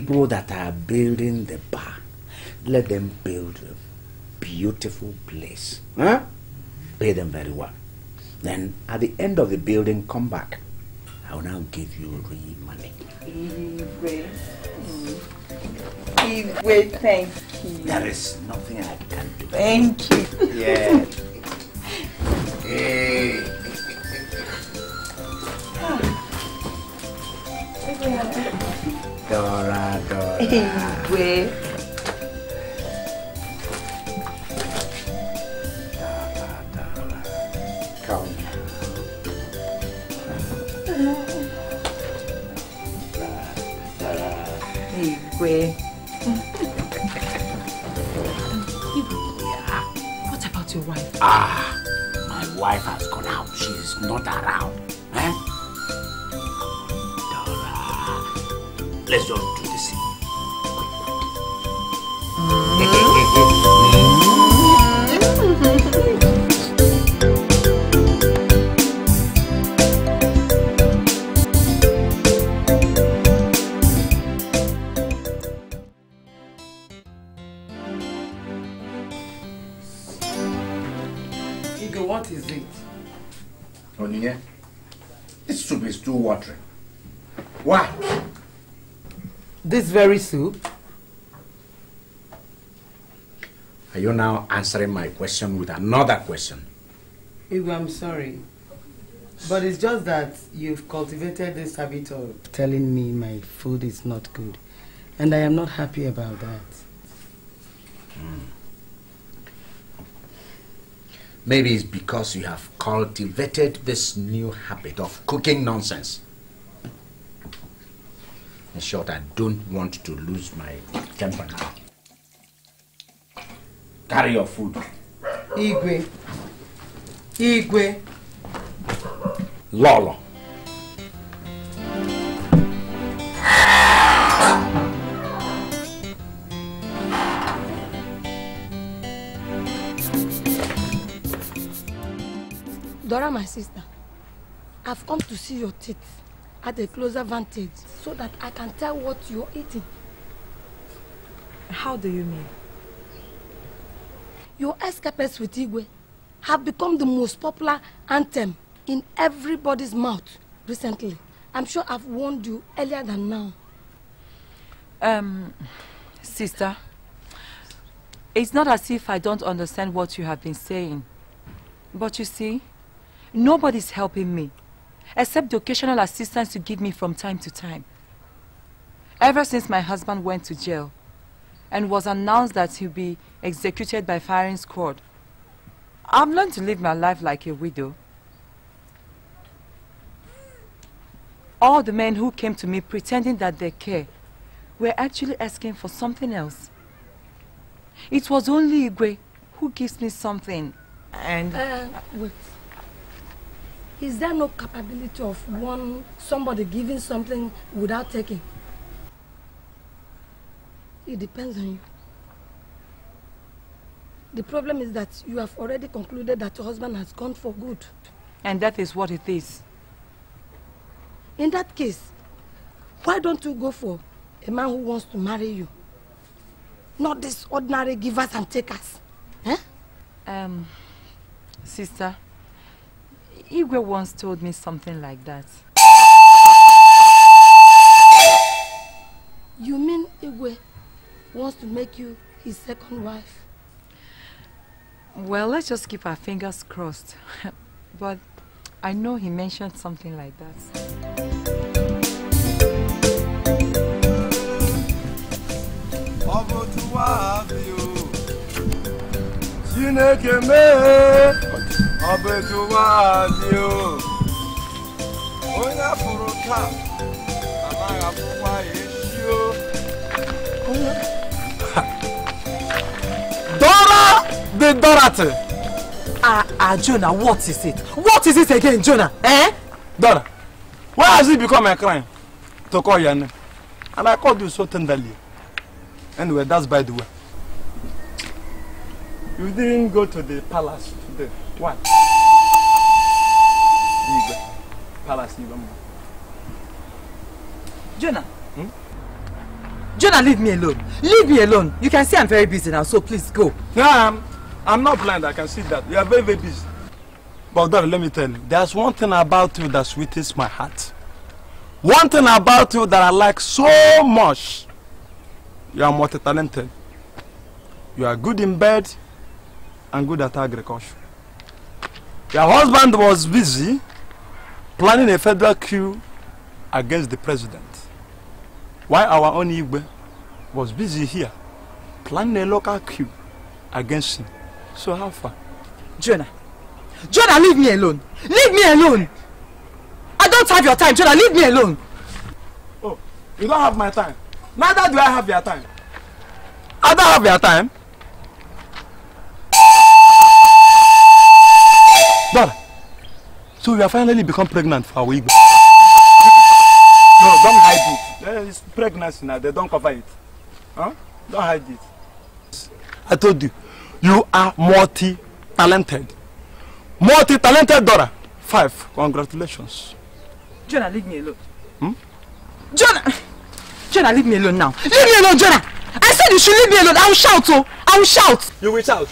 people that are building the bar. Let them build a beautiful place. Huh? Pay them very well. Then, at the end of the building, come back. I will now give you real money. Igwe. Igwe, thank you. There is nothing I can do. Thank you. Yeah. Hey. Ah. Dora, Dora. What about your wife? Ah, my wife has gone out. She is not around. This very soup? Are you now answering my question with another question? Igwe, I'm sorry. But it's just that you've cultivated this habit of telling me my food is not good. And I am not happy about that. Hmm. Maybe it's because you have cultivated this new habit of cooking nonsense. In short, I don't want to lose my temper now. Carry your food. Igwe. Igwe. Lolo. Dora, my sister, I've come to see your teeth at a closer vantage so that I can tell what you're eating. How do you mean? Your escapades with Igwe have become the most popular anthem in everybody's mouth recently. I'm sure I've warned you earlier than now. Um, sister, it's not as if I don't understand what you have been saying. But you see, nobody's helping me, except the occasional assistance you give me from time to time. Ever since my husband went to jail and was announced that he'll be executed by firing squad, I've learned to live my life like a widow. All the men who came to me pretending that they care were actually asking for something else. It was only Igwe who gives me something. And Uh, wait. Is there no capability of one somebody giving something without taking? It depends on you. The problem is that you have already concluded that your husband has gone for good. and that is what it is. In that case, why don't you go for a man who wants to marry you? Not this ordinary givers and takers. Eh? Um, sister, Igwe once told me something like that. You mean Igwe wants to make you his second wife? Well, let's just keep our fingers crossed. But I know he mentioned something like that. Ọ bụ tụwa dị o onye afụrụ taa anaghị afụkwa ya echi o Dora the Dorothy. Ah, ah, Jonah, what is it? What is it again, Jonah? Eh? Dora, why has it become a crime to call your name? And I called you so tenderly. Anyway, that's by the way. You didn't go to the palace Why? Igwe. Palace Igwe. Jonah. Hmm? Jonah, leave me alone. Leave me alone. You can see I'm very busy now, so please go. No, I'm, I'm not blind. I can see that. You are very, very busy. But Dora, let me tell you, there's one thing about you that sweetens my heart. One thing about you that I like so much. You are multi-talented. You are good in bed and good at agriculture. Your husband was busy planning a federal coup against the president. While our own Igwe was busy here planning a local coup against him. So how far? Jonah. Jonah, leave me alone. Leave me alone. I don't have your time, Jonah. Leave me alone. Oh, you don't have my time. Neither do I have your time. I don't have your time. Dora, so you have finally become pregnant for our Igbo. No, don't hide it. There is pregnancy now. They don't cover it. Huh? Don't hide it. I told you, you are multi-talented. Multi-talented, Dora. Five. Congratulations. Jonah, leave me alone. Hmm? Jonah! Jonah, leave me alone now. Leave me alone, Jonah! I said you should leave me alone. I will shout, oh! I will shout! You will shout.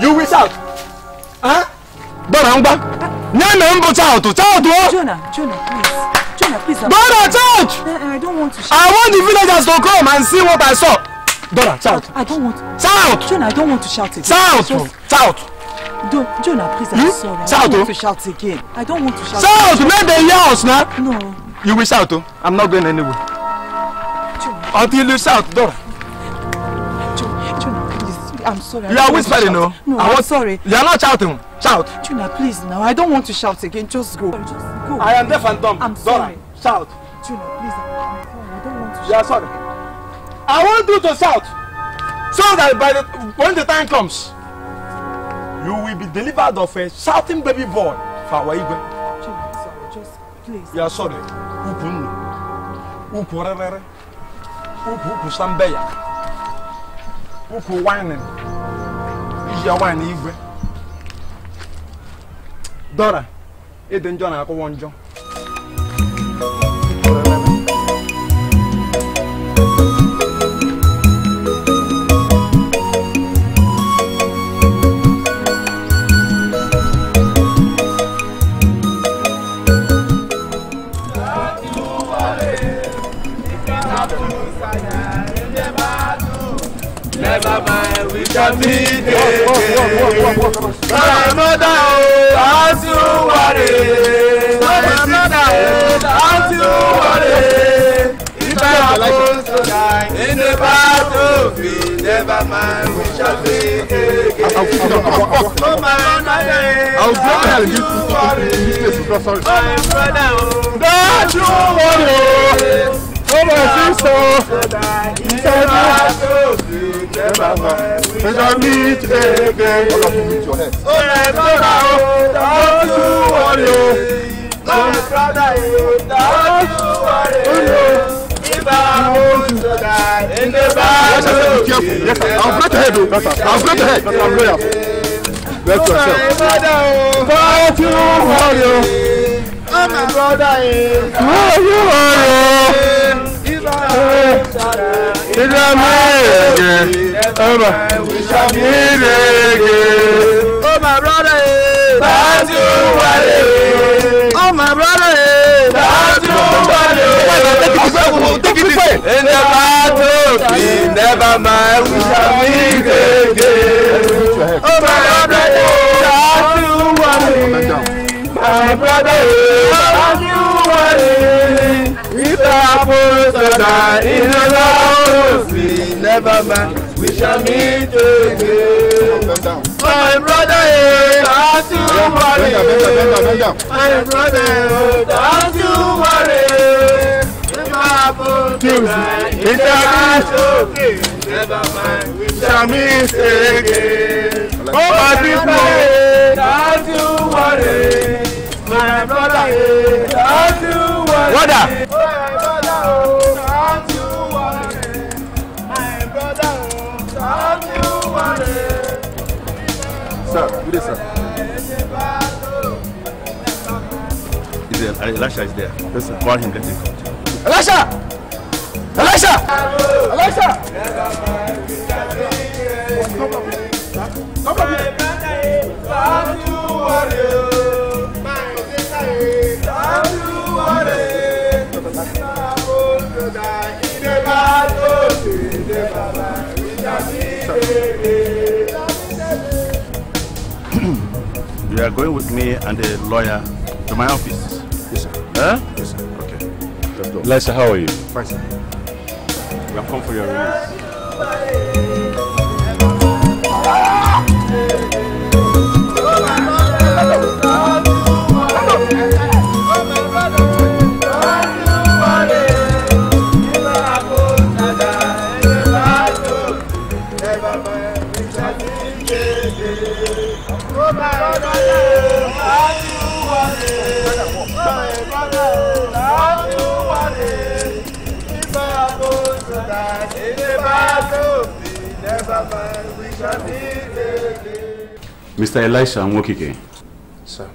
You will shout. Huh? Dora ngba. Nye me mbụ shout. Shout o. Jonah, Jonah, please. Jonah, please. Dora shout. I, I don't want to shout. I want the villagers to come and see what I saw. Dora shout. I don't want. Shout. Jonah, I don't want to shout again. Shout. Just, Shout. don't, Jonah, please. I'm Hmm? sorry. I Shout, don't oh. want to shout again. I don't want to shout. Shout. Make them hear us now. No, You will shout o. I'm not going anywhere. Jonah, Until you shout, Dora. I'm sorry. You are whispering, shout. no? No, I want- sorry. You are not shouting. Shout. Jonah, please. Now, I don't want to shout again. Just go. Just go. I am deaf and dumb. I'm Dora, sorry. shout. Jonah, please. I'm sorry. I don't want to You are sorry. I want you to shout so that by the when the time comes, you will be delivered of a shouting baby boy for our Igwe. shout. I'm sorry. Just please. You are sorry. Ukwu rere, ukwu ukwu sambeya, wụkwụ waịnị iji ya waịnị igwe. Dọla ịdị njọ na-akụwọ njọ. Mind we shall be there. My mother, oh, don't you worry. My mother, oh, don't you worry. If I happen to die in the battlefield, never mind we shall be there. Oh, my mother, don't you worry. My brother, oh, don't you worry. Oh, my sister, in the battlefield, never mind we shall meet again. Oh, my brother, oh, don't you worry. My brother, oh, don't you worry. If I want to die in the battle, Yes, sir. I'll break the head, though. Yes, sir. I'll break the head. Yes, sir. I'm loyal. Rest Oh, yourself. my brother, oh, don't you worry. Oh, my brother, eh, don't you worry. Oh my brother, that's you, Oh my brother, that's you, Take it away. In the battle, never mind, we shall meet again. Oh my brother, that's you, My brother, that's you worry. If to die in the house, we never mind. We shall meet again. My brother, don't you worry. My brother, don't you worry. If happen to die in the house, we never mind. We shall meet again. Oh, my people, don't you worry. My brother, don't you worry. Brother. My brother, oh, don't you worry. My brother, oh, don't you worry. Sir, good day, sir. Is there, Elisha is there. Yes, sir. Call him, let him come. Elisha! Elisha! Elisha! Don't you worry. My You are going with me and the lawyer to my office. Yes, sir. Huh? Yes, sir. Okay. Let's go. Elisha, how are you? Fine, sir. We have come for your release. Mr. Elisha Nwokike, Sir.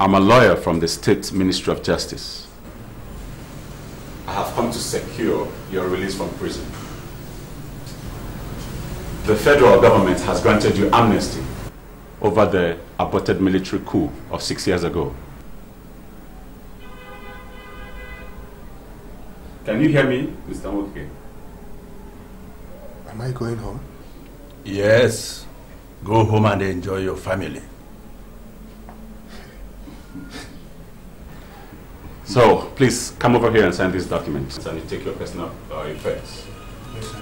I'm a lawyer from the State Ministry of Justice. I have come to secure your release from prison. The federal government has granted you amnesty over the aborted military coup of six years ago. Can you hear me, Mr. Nwokike? Am I going home? Yes. Go home and enjoy your family. So, please come over here and sign this document. And you take your personal uh, effects. Yes,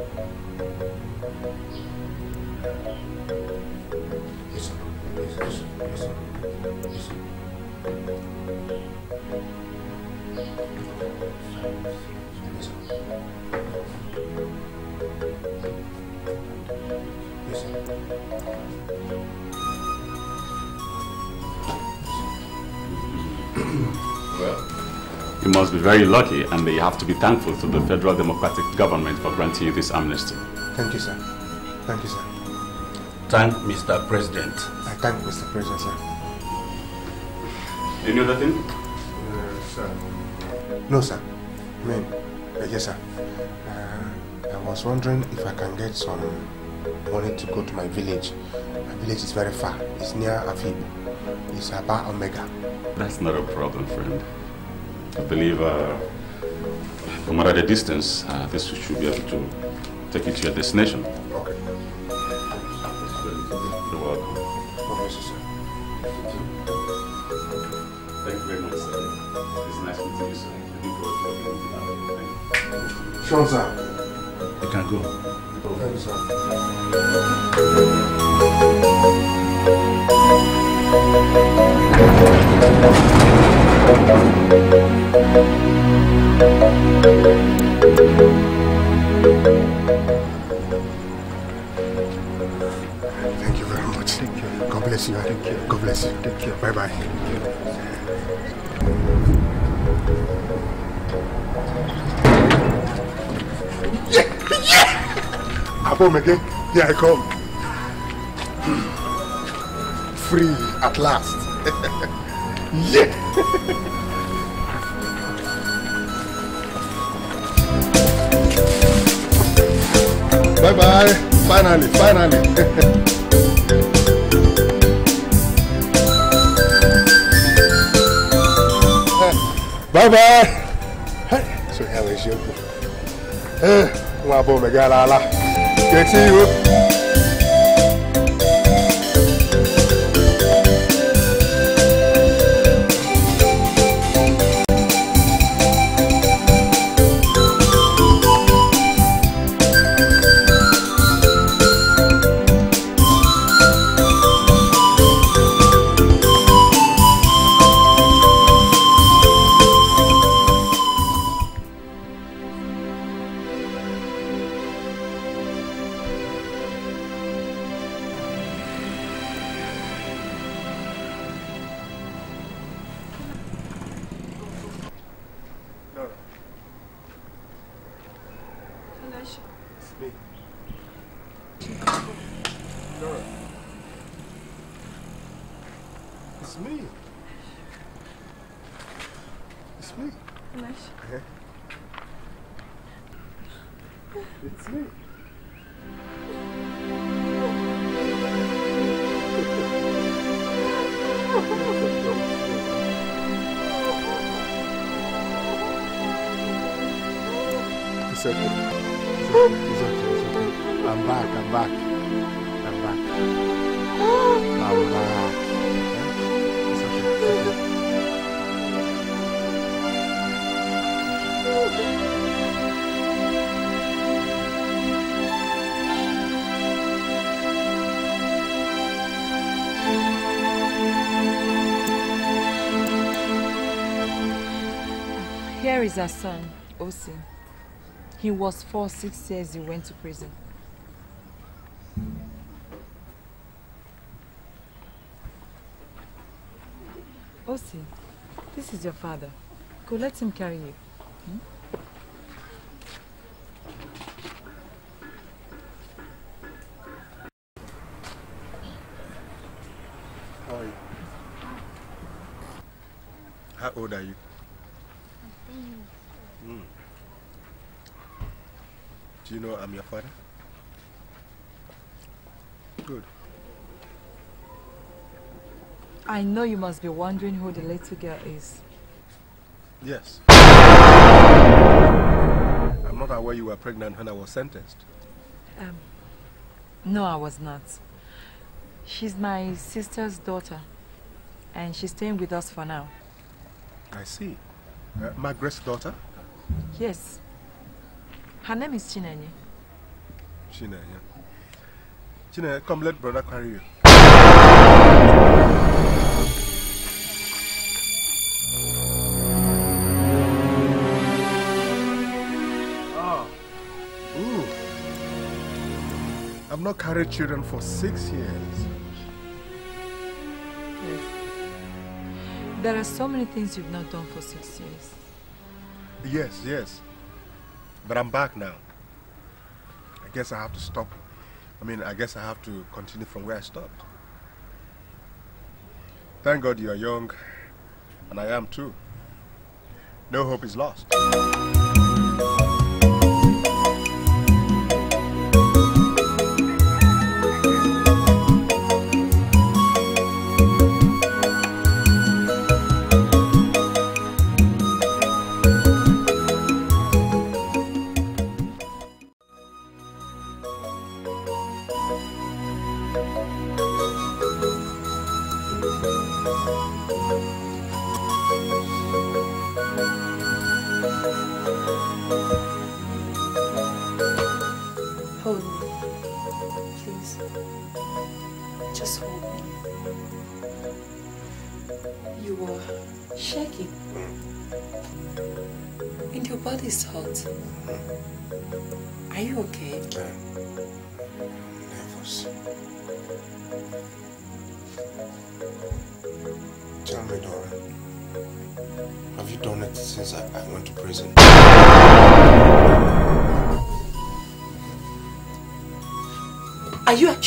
sir. Yes, you must be very lucky and you have to be thankful to the Federal Democratic Government for granting you this amnesty. Thank you, sir. Thank you, sir. Thank Mr. President. I thank Mr. President, sir. Any other thing? Uh, sir. No, sir. I mean, uh, yes, sir. Uh, I was wondering if I can get some money to go to my village. My village is very far. It's near Afib. It's about Omega. That's not a problem, friend. I believe, uh, no matter the distance, uh, this should be able to take you to your destination. Okay. You're welcome. God bless you, sir. Thank you very much, sir. It's nice meeting you, sir. Looking forward to working with. Thank you. Sure, sir. You can go. Thank you, sir. Thank you very much. Thank you. God bless you. Thank you. God bless you. Thank you. Bye bye. Yeah! Yeah! I'm home again. Here I come. Free at last. yeah! Bye bye. Finally, finally. bye bye. Hey, so how is you? Eh, nwa abụọ megara ala. Ga-eti ihu. It's It's okay. It's okay. It's okay. It's okay. I'm back. I'm back. I'm back. I'm back. It's okay. It's okay. Here is our son, Osi. He was four, six years he went to prison. Osi, this is your father. Go let him carry you. Hmm? How are you? How old are you? Do you know I'm your father? Good. I know you must be wondering who the little girl is. Yes. I'm not aware you were pregnant when I was sentenced. Um, no, I was not. She's my sister's daughter, and she's staying with us for now. I see. Uh, Margaret's daughter? Yes. Her name is Chinenye. Chine, yeah. Chine, come let brother carry you. Ah. Ooh. I've not carried children for six years. Yes. There are so many things you've not done for six years. Yes, yes. But I'm back now. I guess I have to stop. I mean, I guess I have to continue from where I stopped. Thank God you are young, and I am too. No hope is lost.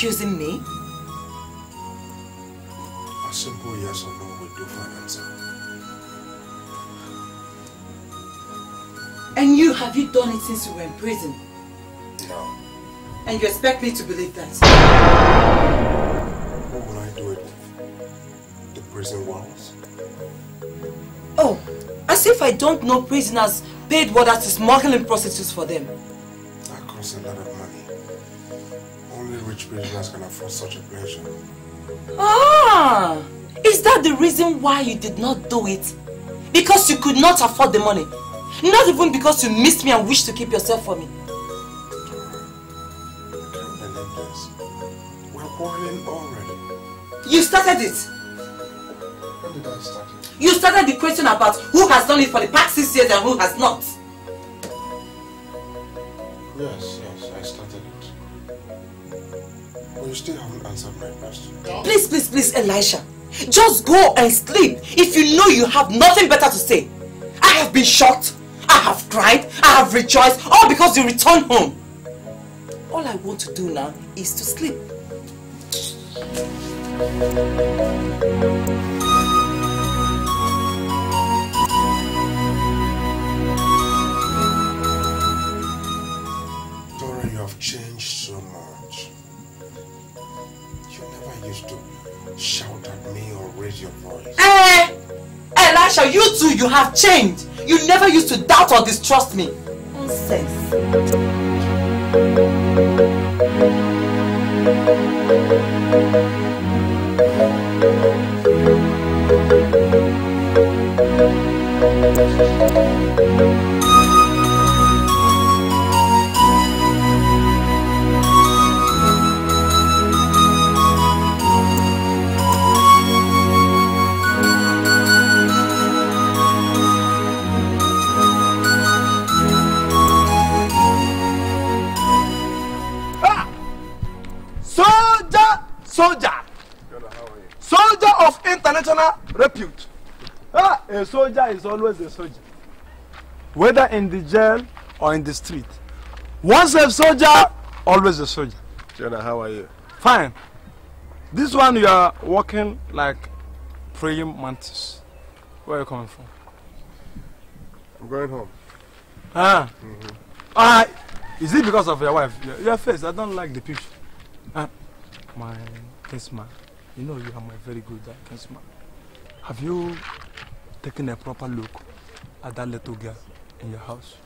Accusing me? A simple yes or no will do for an answer. And you, have you done it since you were in prison? No. And you expect me to believe that? What will I do with the prison walls? Oh, as if I don't know prisoners paid warders to smuggling prostitutes for them. Can afford such a pleasure. Ah! Is that the reason why you did not do it? Because you could not afford the money. Not even because you missed me and wished to keep yourself for me. Believe this. We're quarreling already. You started it. When did I start it? You started the question about who has done it for the past six years and who has not. Yes, But you still haven't answered my question. Please, please, please, Elisha. Just go and sleep if you know you have nothing better to say. I have been shocked. I have cried. I have rejoiced. All because you returned home. All I want to do now is to sleep. Me or raise your voice. Eh! Elisha, you too, you have changed. You never used to doubt or distrust me. Nonsense. Soldier is always a soldier, whether in the jail or in the street. Once a soldier, always a soldier. Jonah, how are you? Fine. This one you are walking like praying mantis. Where are you coming from? I'm going home. Ah. Ah, is it because of your wife? Your, your face, I don't like the picture. Ah, my kinsman, you know you are my very good uh, kinsman. Have you taken a proper look at that little girl in your house?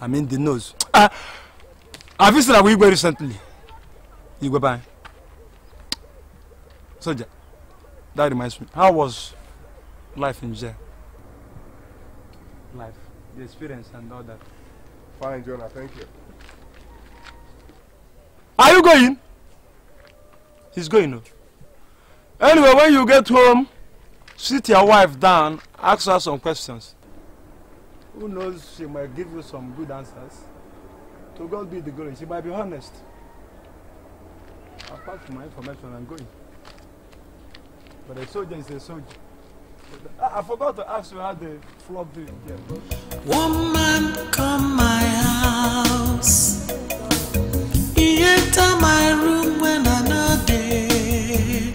I mean the nose. Have you seen her Igwe recently? Igwe bye. Soldier, that reminds me. How was life in jail? Life, the experience and all that. Fine, Jonah, thank you. Are you going? He's going. No. Anyway, when you get home, sit your wife down, ask her some questions. Who knows, she might give you some good answers. To God be the glory. She might be honest. Apart from my information, I'm going. But a soldier is a soldier. I, I forgot to ask you how the floor did. Yeah, One man come my house. He enter my room when I no dey.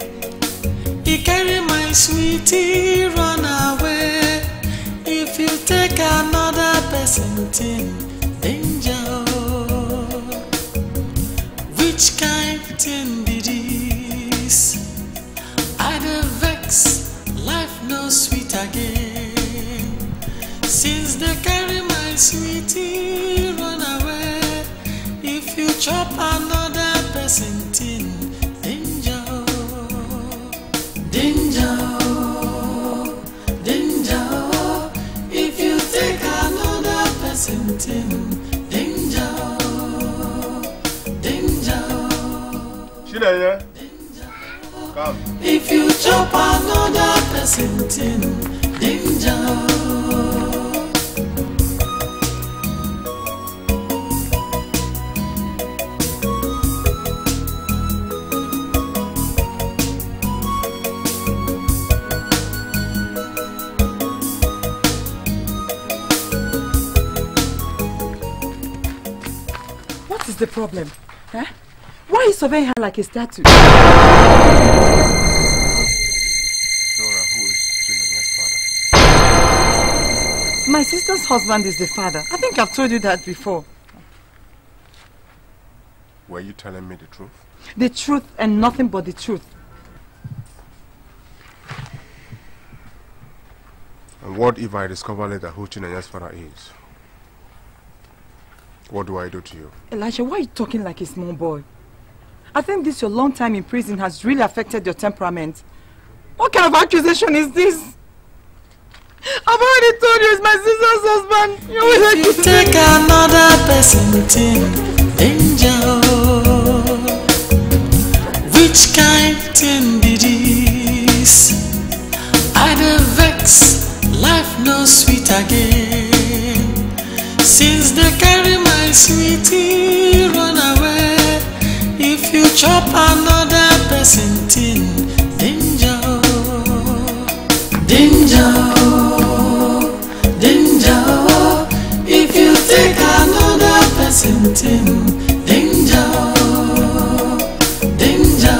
He carry my sweetie run away. If you take another person thing, danger. Which kind thing be this? I dey vex, life no sweet again. Since they carry my sweetie run away, if you chop another person thing, oh. Chineye, come. If you chop another person danger. is the problem? Huh? Why are you surveying her like a statue? Dora, who is Chimezia's father? My sister's husband is the father. I think I've told you that before. Were you telling me the truth? The truth and nothing but the truth. And what if I discover later who Chinenye's father is? What do I do to you? Elijah, why are you talking like a small boy? I think this your long time in prison has really affected your temperament. What kind of accusation is this? I've already told you it's my sister's husband. You always like you take me. another person in danger. Which kind thing be this? I vex, life no sweet again. Since they carry my sweetie run away If you chop another person tin Danger. Danger. Danger. If you take another person tin Danger. Danger.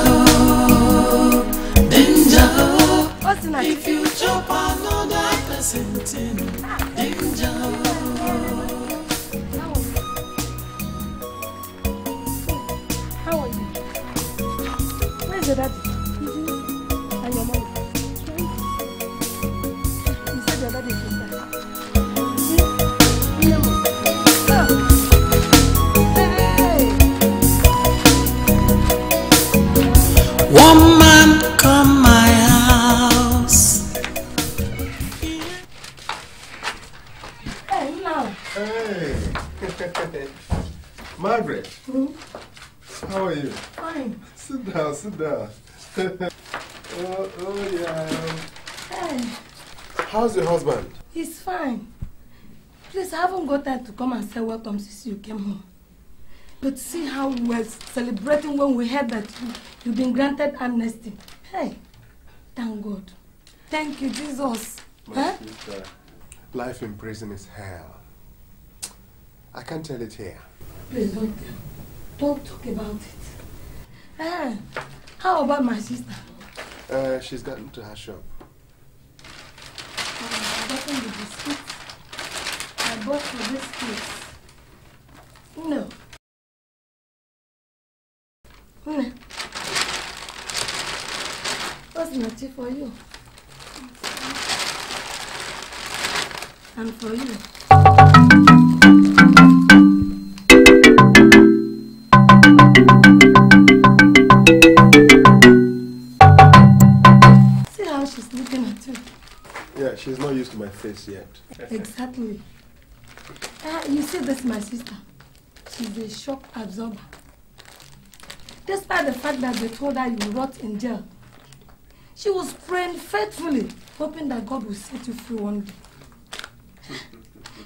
Danger. If you chop another Margaret, how are you? Fine. Sit down, sit down. oh, oh, yeah. Hey. How's your husband? He's fine. Please, I haven't got time to come and say welcome since you came home. But see how we were celebrating when we heard that you, you've been granted amnesty. Hey, thank God. Thank you, Jesus. My huh? sister, life in prison is hell. I can't tell it here. Please don't. Don't talk about it. Uh, how about my sister? Uh, she's gotten to her shop. Uh, I've gotten the biscuits I bought for this kids. No. No. What's not it for you? And for you. Yeah, she's not used to my face yet. Exactly. Uh, you see, this my sister. She's a shock absorber. Despite the fact that they told her you rot in jail, she was praying faithfully, hoping that God will set you free one day.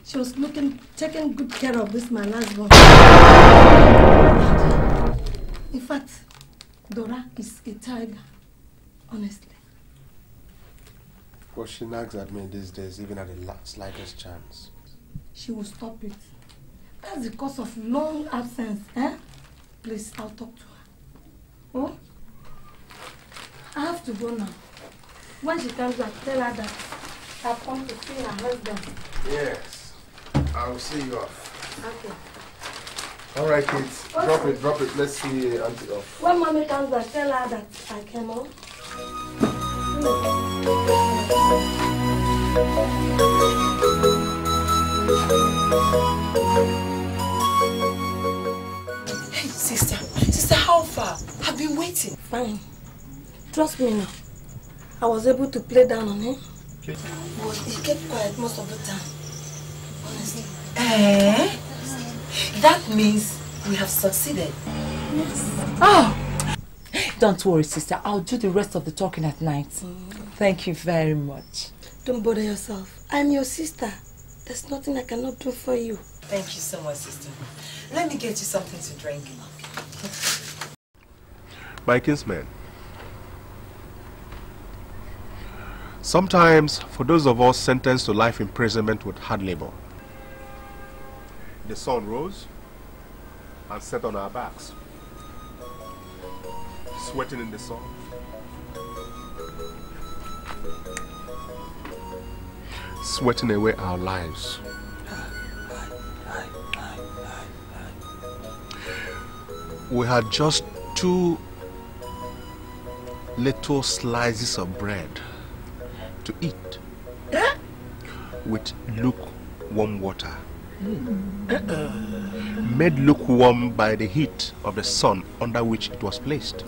she was looking, taking good care of this my last one. In fact, Dora is a tiger, honestly. She nags at me these days, even at the slightest chance. She will stop it. That's the cause of long absence, eh? Please, I'll talk to her. Oh? I have to go now. When she comes back, tell her that I've come to see her husband. Yes. I'll see you off. Okay. All right, kids. Drop it, drop it. Let's see Auntie off. When mommy comes back, tell her that I came off. Hey, sister. Sister, how far? I've been waiting. Fine. Trust me now. I was able to play down on him. Okay. But he kept quiet most of the time. Honestly. Eh? That means we have succeeded. Yes. Oh! Don't worry, sister. I'll do the rest of the talking at night. Mm. Thank you very much. Don't bother yourself. I'm your sister. There's nothing I cannot do for you. Thank you so much, sister. Let me get you something to drink. My kinsman, Sometimes, for those of us sentenced to life imprisonment with hard labor, the sun rose and set on our backs sweating in the sun. Sweating away our lives. We had just two little slices of bread to eat with lukewarm water. Made lukewarm by the heat of the sun under which it was placed.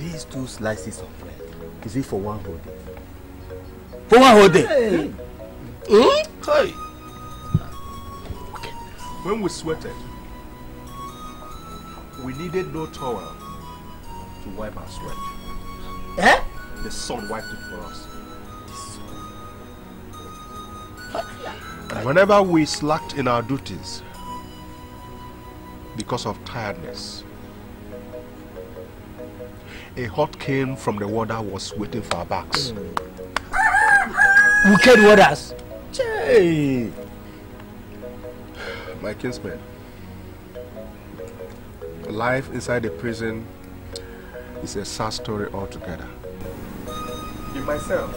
These two slices of bread, is it for one whole day? For one whole day? Hey. Hmm? Hey. When we sweated, we needed no towel to wipe our sweat. Eh? The sun wiped it for us. Whenever we slacked in our duties because of tiredness, a hot cane from the water was waiting for our backs. Wicked waters. Hey. My kinsman, life inside the prison is a sad story altogether. In my cell,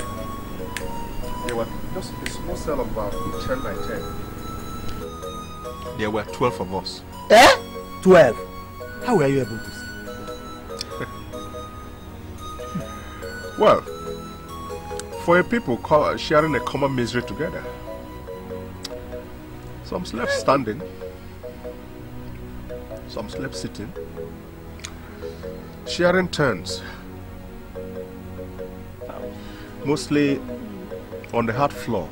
there were just a small cell of about 10 by 10. There were 12 of us. Eh? 12? How were you able to Well, for a people call, sharing a common misery together, some slept standing, some slept sitting, sharing turns, mostly on the hard floor,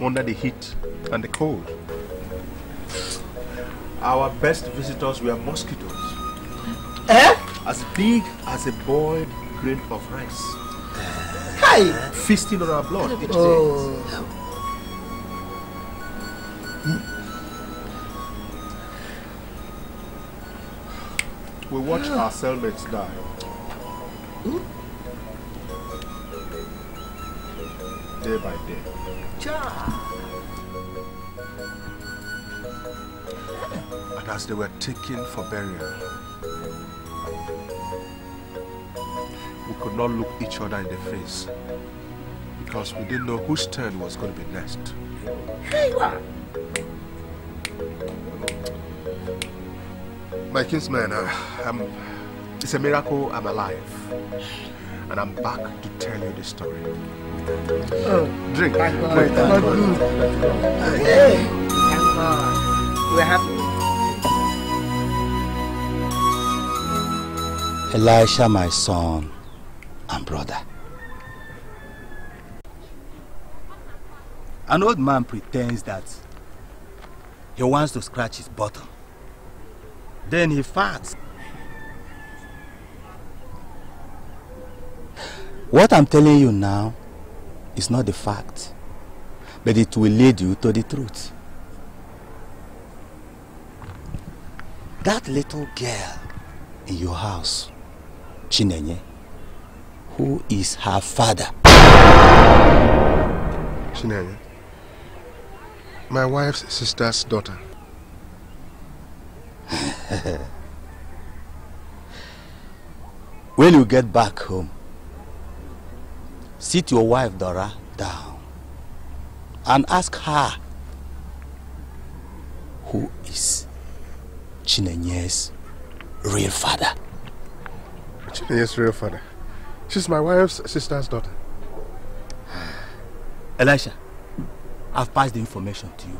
under the heat and the cold. Our best visitors were mosquitoes. Eh? As big as a boiled grain of rice. Hey! Feasting on our blood each Oh. day. We watch our cellmates die. Day by day. And as they were taken for burial, we could not look each other in the face because we didn't know whose turn was going to be next. My kinsman, uh, I'm, it's a miracle I'm alive. And I'm back to tell you this story. Drink. Thank God. Wait, Thank God. Hey. Thank God. We're happy. Elisha, my son and brother. An old man pretends that he wants to scratch his bottom. Then he farts. What I'm telling you now is not the fact, but it will lead you to the truth. That little girl in your house, Chinenye, who is her father? Chinenye, my wife's sister's daughter. when you get back home, sit your wife Dora down and ask her who is Chinenye's real father. Chinenye's real father. She's my wife's sister's daughter. Elisha, I've passed the information to you.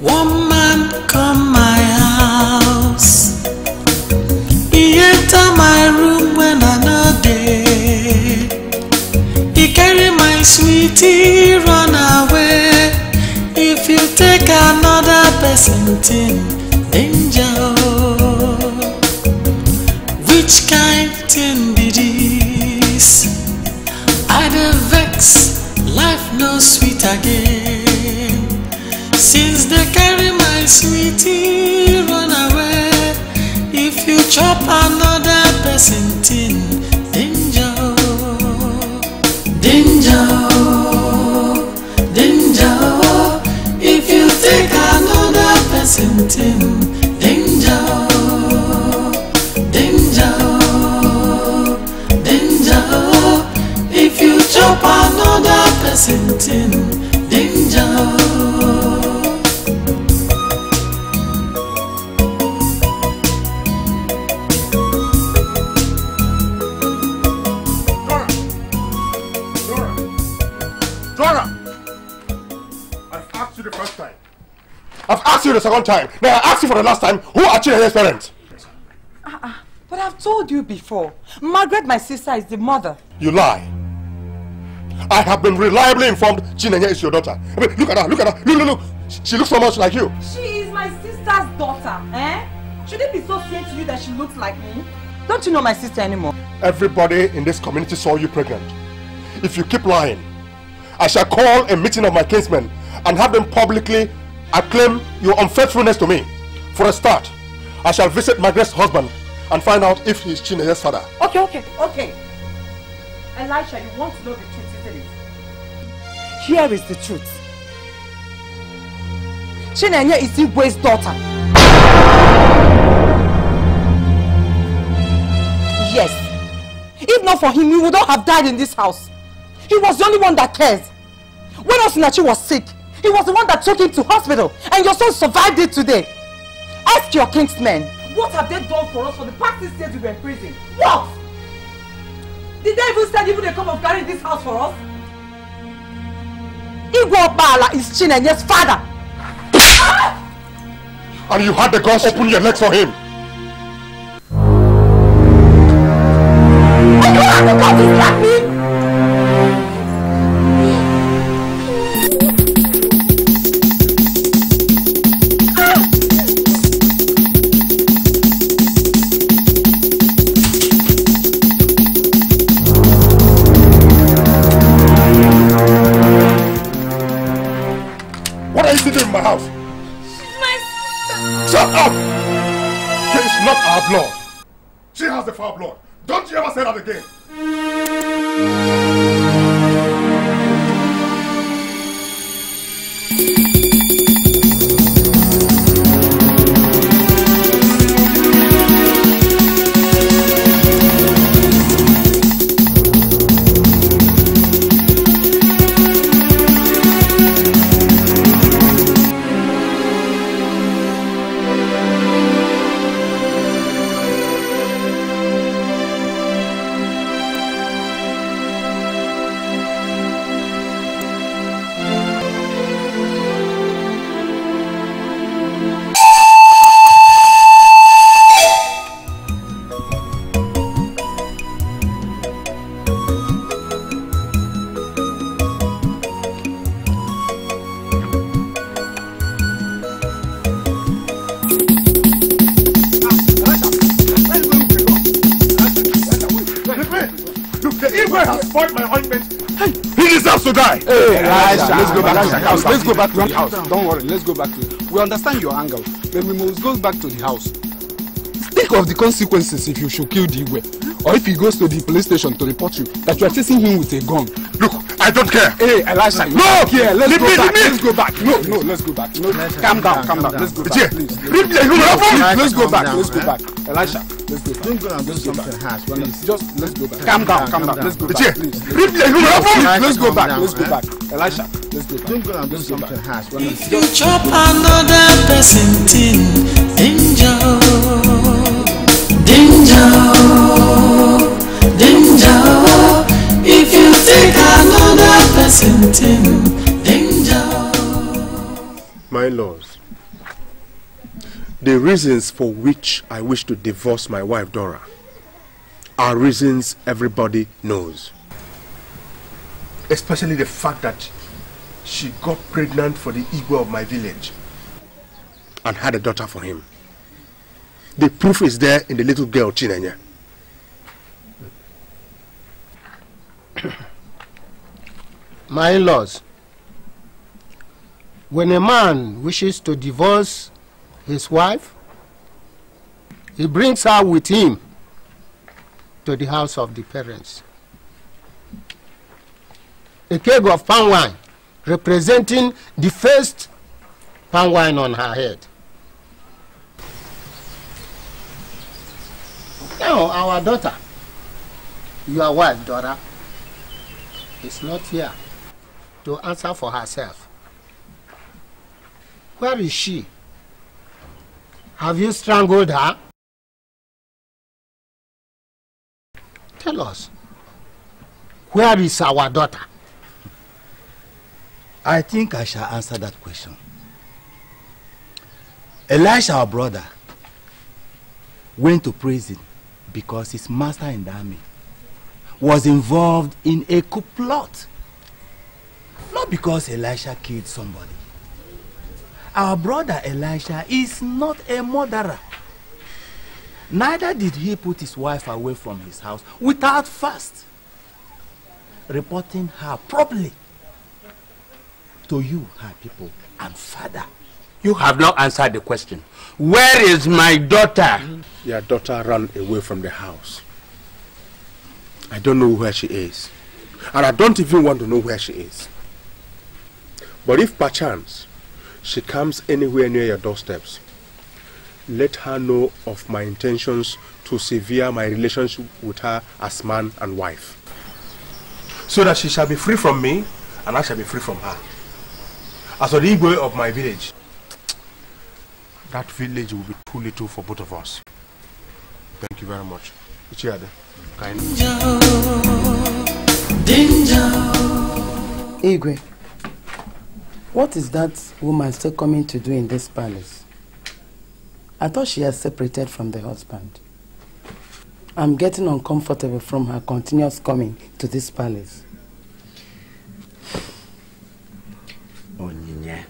One man come my house. He enter my room when I no dey. He carry my sweetie run away. If you take another person thing, danger. Again. Since they carry my sweetie run away, if you chop another person thing, danger, danger, danger. If you take another danger, danger. If you chop second time. Now I asked you for the last time. Who are Chinenye's parents? But I've told you before. Margaret, my sister, is the mother. You lie. I have been reliably informed Chinenye is your daughter. I mean, look at her, look at her. Look, look, look. She looks so much like you. She is my sister's daughter, eh? Should it be so strange to you that she looks like me? Don't you know my sister anymore? Everybody in this community saw you pregnant. If you keep lying, I shall call a meeting of my kinsmen and have them publicly acclaim your unfaithfulness to me. For a start, I shall visit my Margaret's husband and find out if he is Chinenye's father. Okay, okay, okay. Elisha, you want to know the truth, isn't it? Here is the truth. Chinenye is Igwe's daughter. Yes. If not for him, he would not have died in this house. He was the only one that cares. When Osinachi was sick, he was the one that took him to hospital and your son survived it today. Ask your kinsmen. What have they done for us for the past six years we were in prison? What? Did they even send even a cup of garri in this house for us? Igwe Opala is Chinenye's father. And you had the guts open your legs for him. And you have the guts to slap me? You ever again. Let's go back to the house. Don't worry, let's go back to it. We understand your anger, but we must go back to the house. Think of the consequences if you should kill the Igwe. Or if he goes to the police station to report you that you are chasing him with a gun. Look, I don't care. Hey, Elisha, you No! don't care. Let's Leave go me, back. leave me. Let's go back. No, no, let's go back. No, calm down, calm down. Let's go back, please. leave me alone. Please, let's go back. down, Let's go eh? back. Elisha, let's go back. Don't go and do Let's something harsh. Please. Just let's go back. Calm down, calm down. Let's go back. Leave me alone. Let's go back. down, Let's go eh? back. Elisha, Please, You chop another person thing, danger, danger, danger. If you take another person thing, danger. My laws. The reasons for which I wish to divorce my wife Dora are reasons everybody knows. Especially the fact that she got pregnant for the Igwe of my village and had a daughter for him. The proof is there in the little girl Chinenye. My in-laws, when a man wishes to divorce his wife, he brings her with him to the house of the parents. A keg of palm wine representing the first palm wine on her head. Now, our daughter, your wife, Dora, is not here to answer for herself. Where is she? Have you strangled her? Tell us. Where is our daughter? I think I shall answer that question. Elisha, our brother, went to prison because his master in the army was involved in a coup plot. Not because Elisha killed somebody. Our brother Elisha is not a murderer. Neither did he put his wife away from his house without first reporting her properly to you, her people, and father. You have not answered the question. Where is my daughter? Your daughter ran away from the house. I don't know where she is. And I don't even want to know where she is. But if perchance she comes anywhere near your doorsteps, let her know of my intentions to sever my relationship with her as man and wife. So that she shall be free from me and I shall be free from her. As for the Igwe of my village, that village will be too little for both of us. Thank you very much. Ichiade, kind. Igwe, what is that woman still coming to do in this palace? I thought she had separated from the husband. I'm getting uncomfortable from her continuous coming to this palace. Onyinye.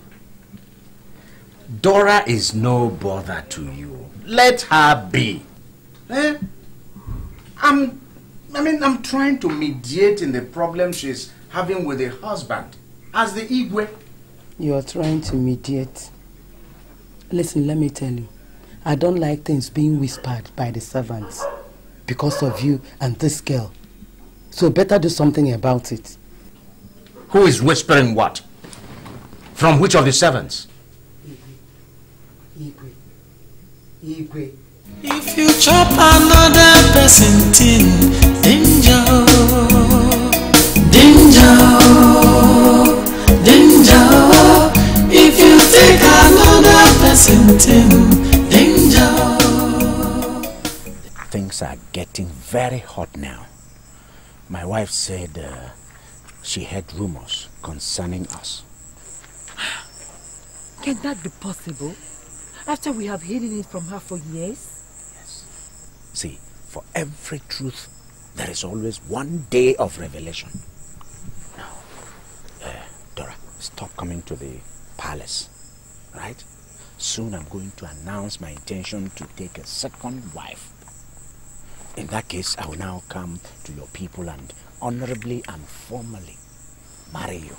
Dora is no bother to you. Let her be. Eh? I'm, I mean, I'm trying to mediate in the problem she's having with her husband as the Igwe. You are trying to mediate. Listen, let me tell you. I don't like things being whispered by the servants because of you and this girl. So better do something about it. Who is whispering what? From which of the servants? Igwe. Igwe. If you chop another person thing, danger, danger, danger. If you take another person thing, danger. Things are getting very hot now. My wife said uh, she heard rumors concerning us. Can that be possible? After we have hidden it from her for years? Yes. See, for every truth, there is always one day of revelation. Now, uh, Dora, stop coming to the palace, right? Soon I'm going to announce my intention to take a second wife. In that case, I will now come to your people and honorably and formally marry you.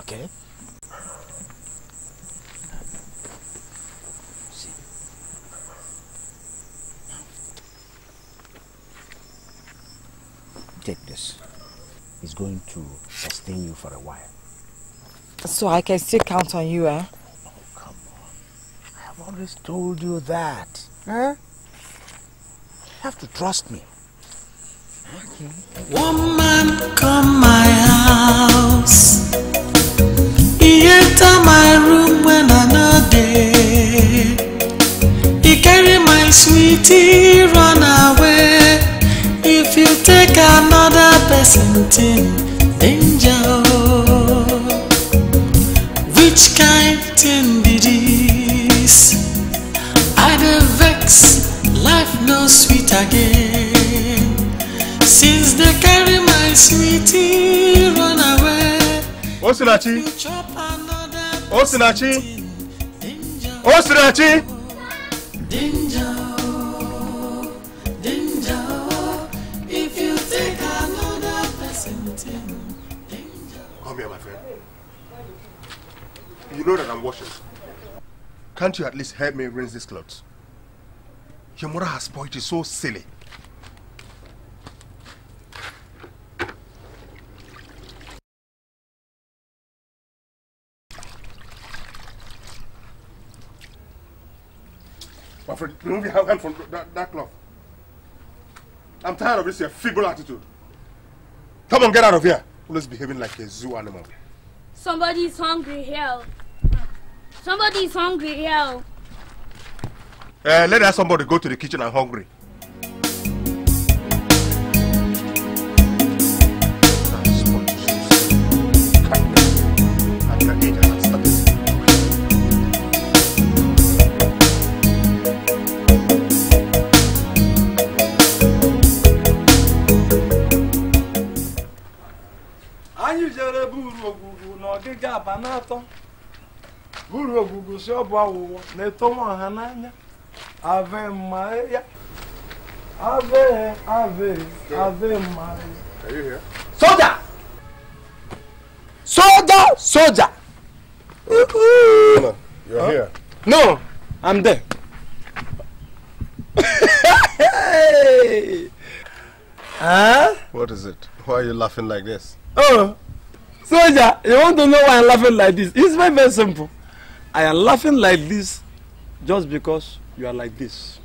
Okay? Take this. It's going to sustain you for a while. So I can still count on you, eh? Oh, come on. I've always told you that. Huh? You have to trust me. One man come my house. He enter my room when I no dey. He carry my sweetie run away. If you take another person thing, danger. Which kind thing be this? I dey vex, life no sweet again. Since they carry my sweetie run away. Osinachi! Osinachi! Osinachi! Danger, danger. If. Come here, my friend. You know that I'm washing. Can't you at least help me rinse these clothes? Your mother has spoiled you so silly. My friend, remove your hand from that, that cloth. I'm tired of this your feeble attitude. Come on, get out of here. Always behaving like a zoo animal. Somebody's hungry here. Somebody's hungry here. Uh, let that somebody go to the kitchen and hungry. Atọ buru ogwugwu si ọ bụ awụwọ na-eto ọha n'anya ave mmanya ave ave ave mmanya Are you here? soja soja soja uh, Jonah, you're here. no i'm there huh? What is it? Why are you laughing like this? Oh, soldier, you want to know why I'm laughing like this? It's very, very simple. I am laughing like this just because you are like this.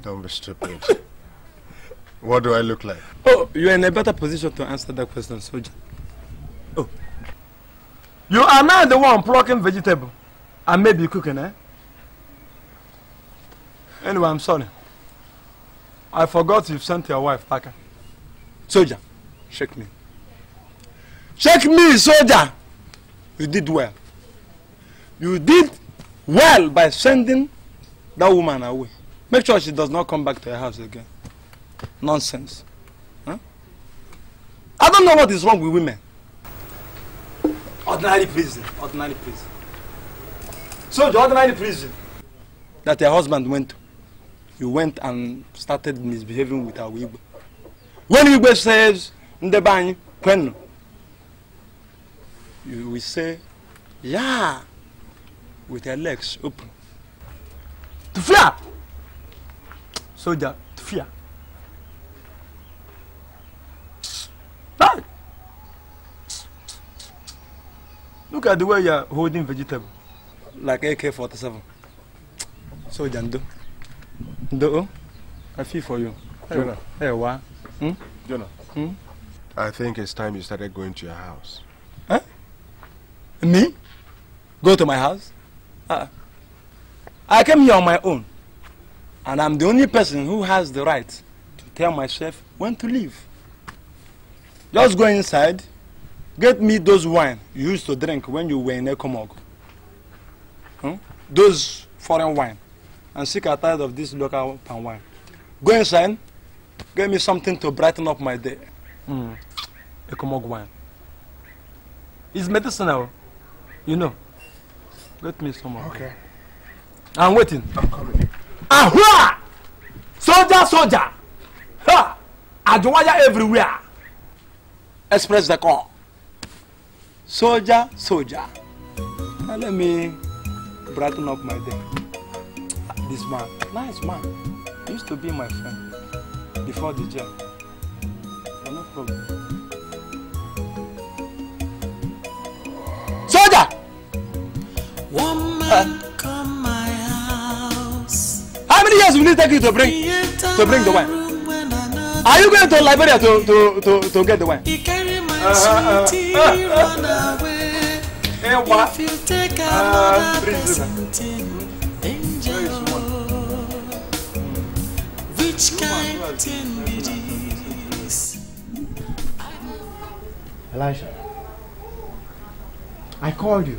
Don't be stupid. what do I look like? Oh, you are in a better position to answer that question, soldier. Oh. You are now the one plucking vegetable and maybe cooking, eh? Anyway, I'm sorry. I forgot you've sent your wife, Parker. Soldier, shake me. Shake me, soldier! You did well. You did well by sending that woman away. Make sure she does not come back to your house again. Nonsense. Huh? I don't know what is wrong with women. Ordinary prison. Ordinary prison. So the ordinary prison that your husband went to, you went and started misbehaving with our Igbo. When Igbo says, Ndebanyi, kwenu, you will say, yeah, with your legs open. To fear! Soldier, to. Ah! Look at the way you're holding vegetable. Like AK-47. Soldier, Ndo. Ndo, I feel for you. Jonah. Hey, what? Hmm? Jonah. Hmm? I think it's time you started going to your house. Me? Go to my house? Uh, I came here on my own. And I'm the only person who has the right to tell myself when to leave. Just go inside, get me those wine you used to drink when you were in ECOMOG. Hmm? Those foreign wine. And sick and tired of this local pan wine. Go inside, get me something to brighten up my day. Mm. ECOMOG wine. It's medicinal. You know. Get me some of Okay. I'm waiting. I'm coming. Ahua! Soldier, soldier! Ha! Adwaya everywhere. Express the call. Soldier, soldier. Now let me brighten up my day. This man, nice man, used to be my friend before the jail. But no problem. How many years will it take you to bring to bring the wine? Are you going to Liberia to to to, to get the wine? He carry my Uh, uh, uh, uh, run away. Eh, what? If you take Uh, another thing, danger. Which kind of thing be this? Elisha, I called you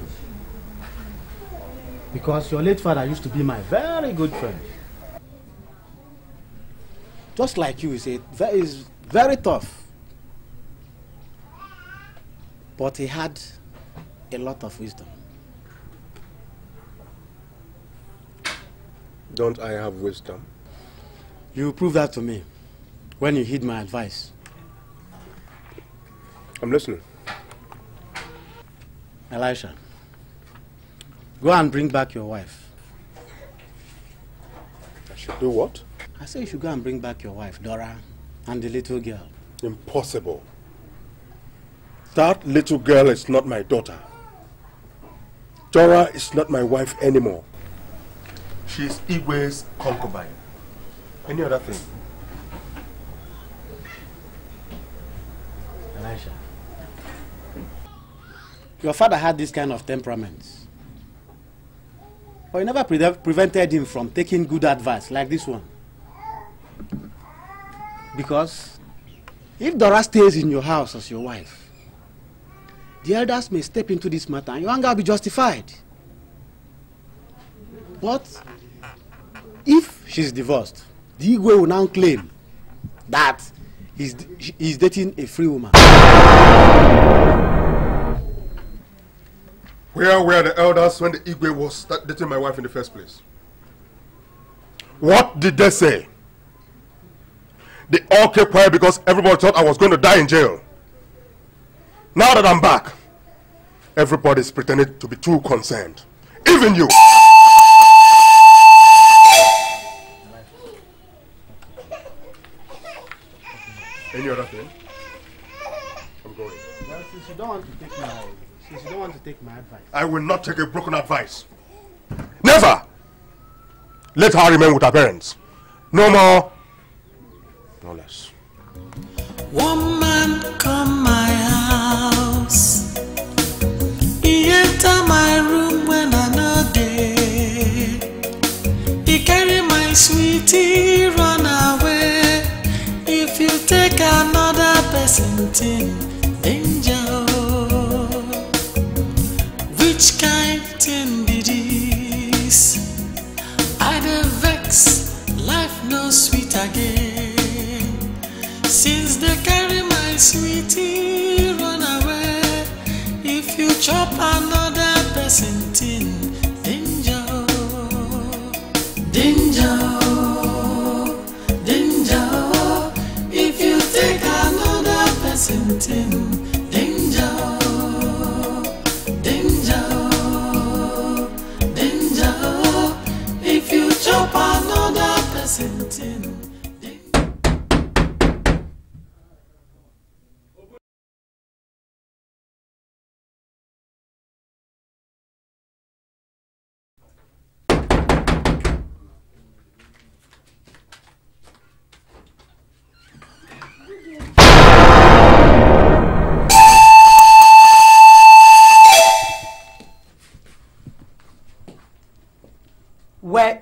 because your late father used to be my very good friend. Just like you, he's, a, ve- he's very tough. But he had a lot of wisdom. Don't I have wisdom? You prove that to me when you heed my advice. I'm listening. Elisha, go and bring back your wife. I should do what? I say you should go and bring back your wife, Dora, and the little girl. Impossible. That little girl is not my daughter. Dora is not my wife anymore. She's Igwe's concubine. Any other thing? Elisha. Your father had this kind of temperament. But you never pre prevented him from taking good advice like this one. Because if Dora stays in your house as your wife, the elders may step into this matter and your anger will be justified. But if she's divorced, the Igwe will now claim that he's, he's dating a free woman. Where were the elders when the Igwe was start dating my wife in the first place? What did they say? They all kept quiet because everybody thought I was going to die in jail. Now that I'm back, everybody's pretending to be too concerned. Even you. Any other thing? I'm going. Well, since you don't want to take my, since you don't want to take my advice. I will not take a broken advice. Never! Let her remain with her parents. No more, no less. One man come my house. He enter my room when I know day. He carry my sweetie run away. If you take another person thing, danger. Which kind thing be this? I dey vex, life no sweet again. Since they carry my sweetie run away, if you chop another person thing, danger, danger, danger. If you take another person thing,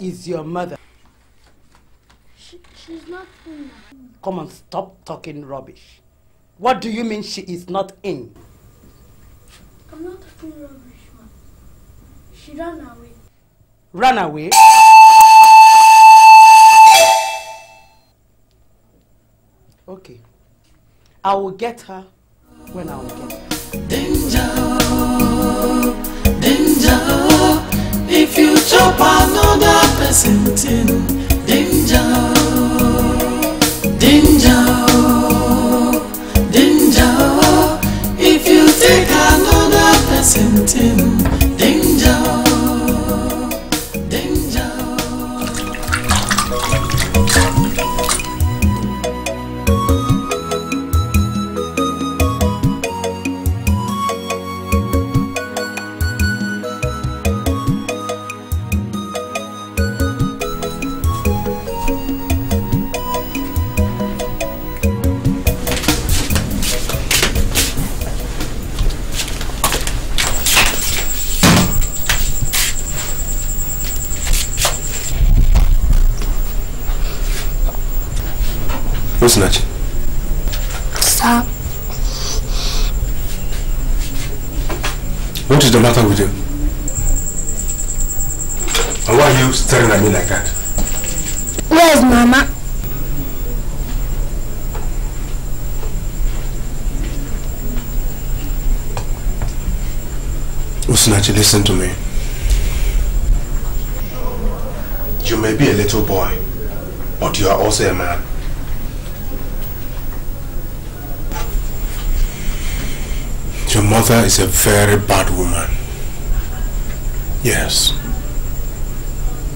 is your mother? She, she's not in. Come on, stop talking rubbish. What do you mean she is not in? I'm not talking rubbish, ma. She ran away. Run away? Okay. I will get her when I will get her. Danger, danger. If you chop another person thing, danger, danger, danger. If you take another person danger, danger. What is the matter with you? And why are you staring at me like that? Where's Mama? Osinachi, listen to me. You may be a little boy, but you are also a man. Your mother is a very bad woman. Yes.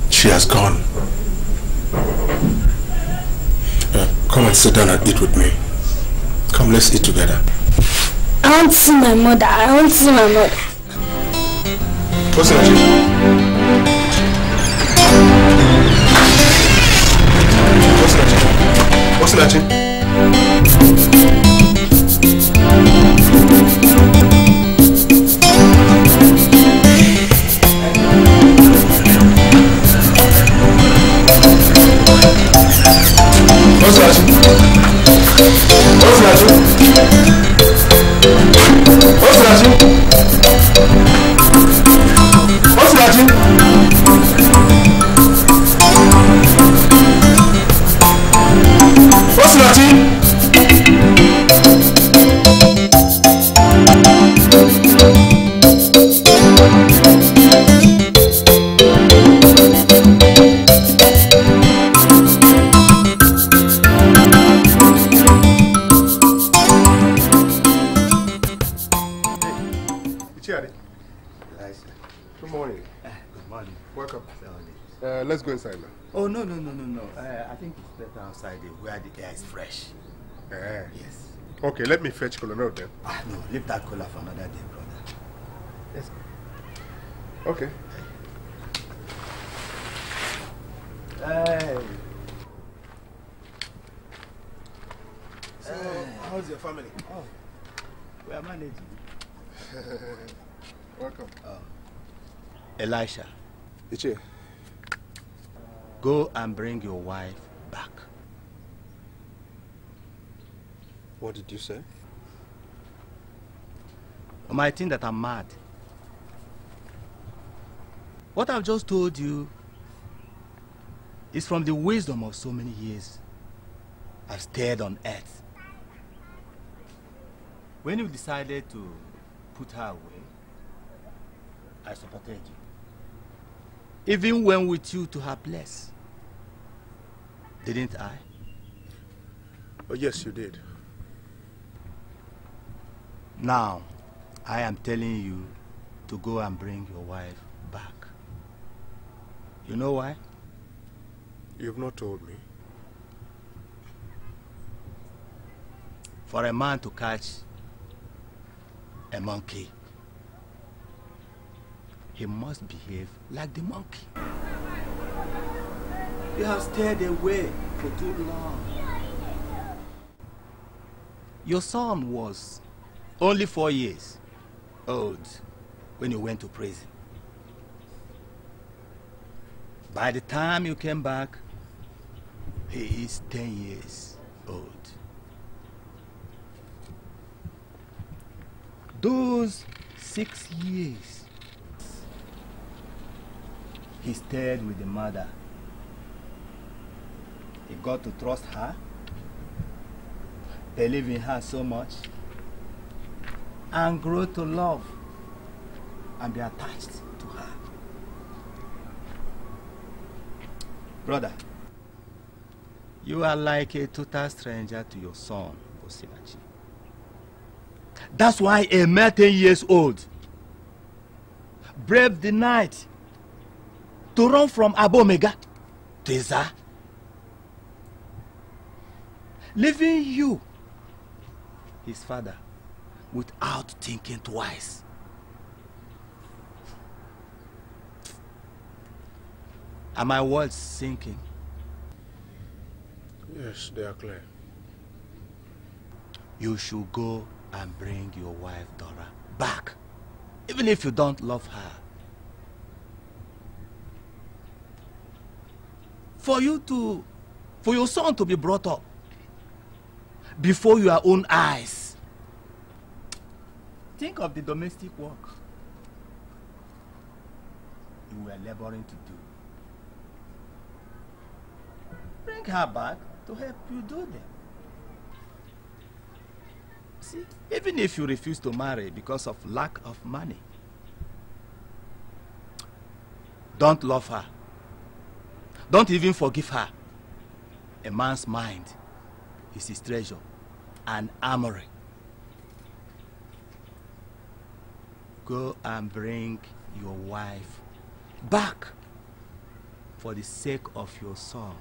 She has gone. Uh, come and sit down and eat with me. Come, let's eat together. I want to see my mother. I want to see my mother. What's that? What's that? What's that? What's that? What's that? What's better outside where the air is fresh. Eh. Yes. Okay, let me fetch Colonel then. Ah, no, leave that cooler for another day, brother. Let's go. Okay. Hey. So, how's your family? Oh, we are managing. Welcome. Oh. Elisha. Ichie. Go and bring your wife back. What did you say? You might think that I'm mad. What I've just told you is from the wisdom of so many years I've stayed on earth. When you decided to put her away, I supported you. Even went with you to her place. Didn't I? Oh, yes, you did. Now, I am telling you to go and bring your wife back. You know why? You've not told me. For a man to catch a monkey, he must behave like the monkey. You have stayed away for too long. Your son was only four years old when you went to prison. By the time you came back, he is 10 years old. Those six years, he stayed with the mother. He got to trust her, believe in her so much, and grow to love and be attached to her. Brother, you are like a total stranger to your son, Osinachi. That's why a mere 10 years old braved the night to run from Abomega to Iza, leaving you, his father, without thinking twice. Are my words sinking? Yes, they are clear. You should go and bring your wife Dora back, even if you don't love her. For you to, for your son to be brought up before your own eyes. Think of the domestic work you were laboring to do. Bring her back to help you do them. See, even if you refuse to marry because of lack of money, don't love her. Don't even forgive her. A man's mind is his treasure, an armory. Go and bring your wife back for the sake of your son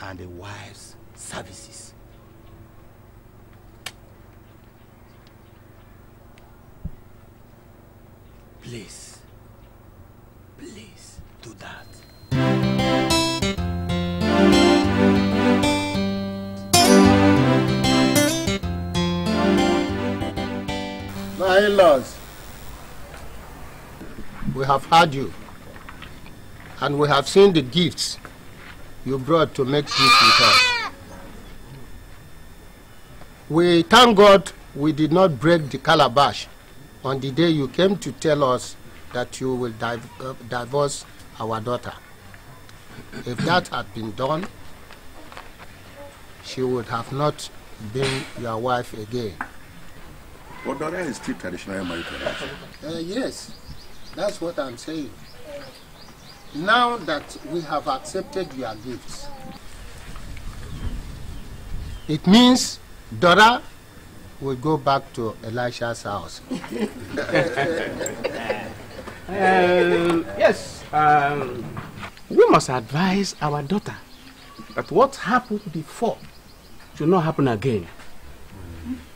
and the wife's services. Please, please do that. In-laws, we have heard you, and we have seen the gifts you brought to make peace with us. We thank God we did not break the calabash on the day you came to tell us that you will div uh, divorce our daughter. If that had been done, she would have not been your wife again. But Dora is still traditional marital relation. Uh, yes, that's what I'm saying. Now that we have accepted your gifts, it means Dora will go back to Elisha's house. Um, yes, um, we must advise our daughter that what happened before should not happen again.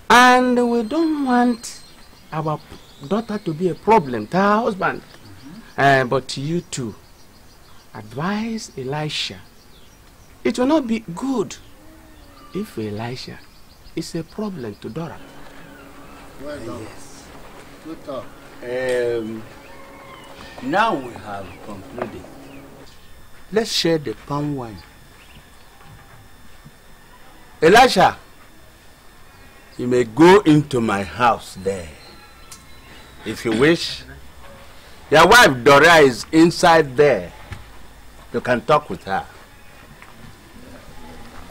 And we don't want our daughter to be a problem to her husband. Uh, but you too, advise Elisha. It will not be good if Elisha is a problem to Dora. Well done. Yes. Good talk. Um, now we have concluded. Let's share the palm wine. Elisha, you may go into my house there. If you wish. Your wife Dora is inside there. You can talk with her.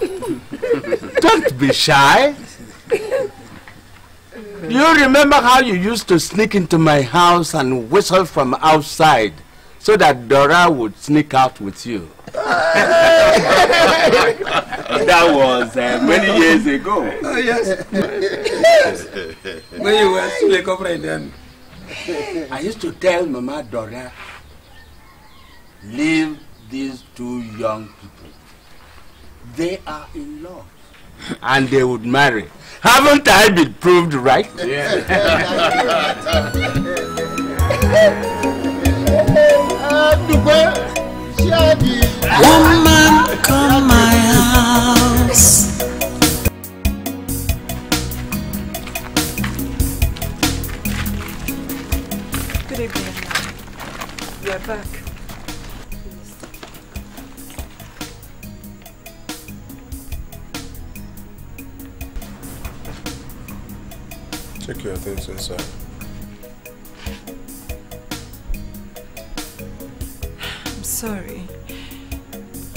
Don't be shy. You remember how you used to sneak into my house and whistle from outside so that Dora would sneak out with you? that was uh, many years ago. Oh, yes. when you were still a corporal then. I used to tell Mama Dora, leave these two young people. They are in love. And they would marry. Haven't I been proved right? Woman, come my house. Good evening. We are back. Take your things inside. Sorry.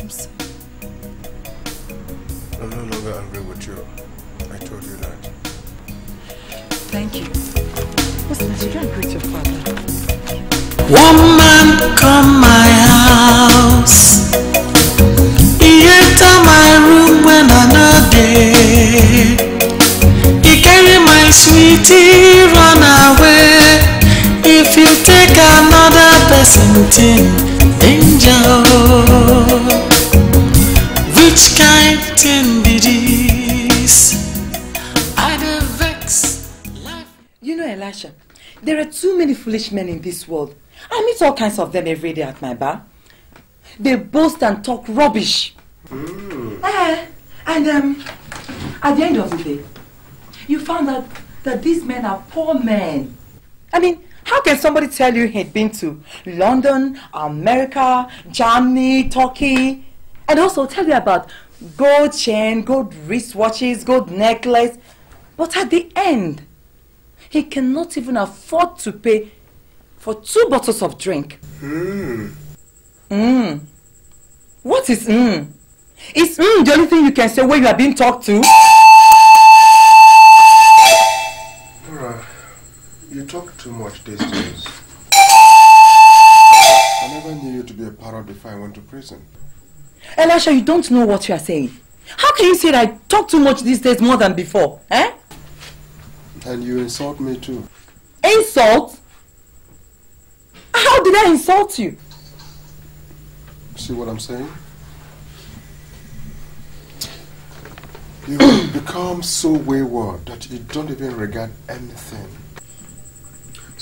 I'm sorry. I'm no longer angry with you. I told you that. Thank you. Listen, should you greet your father? Woman, come my house. He enter my room when I know day. He carry my sweetie run away. If you take another person thing, danger. Which kind thing be this? I dey vex. You know, Elisha, there are too many foolish men in this world. I meet all kinds of them every day at my bar. They boast and talk rubbish. Eh, and um, at the end of the day, you found out that these men are poor men. I mean, how can somebody tell you he'd been to London, America, Germany, Turkey, and also tell you about gold chain, gold wristwatches, gold necklace, but at the end, he cannot even afford to pay for two bottles of drink. Hmm. Mm. What is mm? Is mm the only thing you can say when you are being talked to? You talk too much these days. I never knew you to be a parrot before I went to prison. Elisha, you don't know what you are saying. How can you say that I talk too much these days more than before? Eh? And you insult me too. Insult? How did I insult you? See what I'm saying? You become so wayward that you don't even regard anything.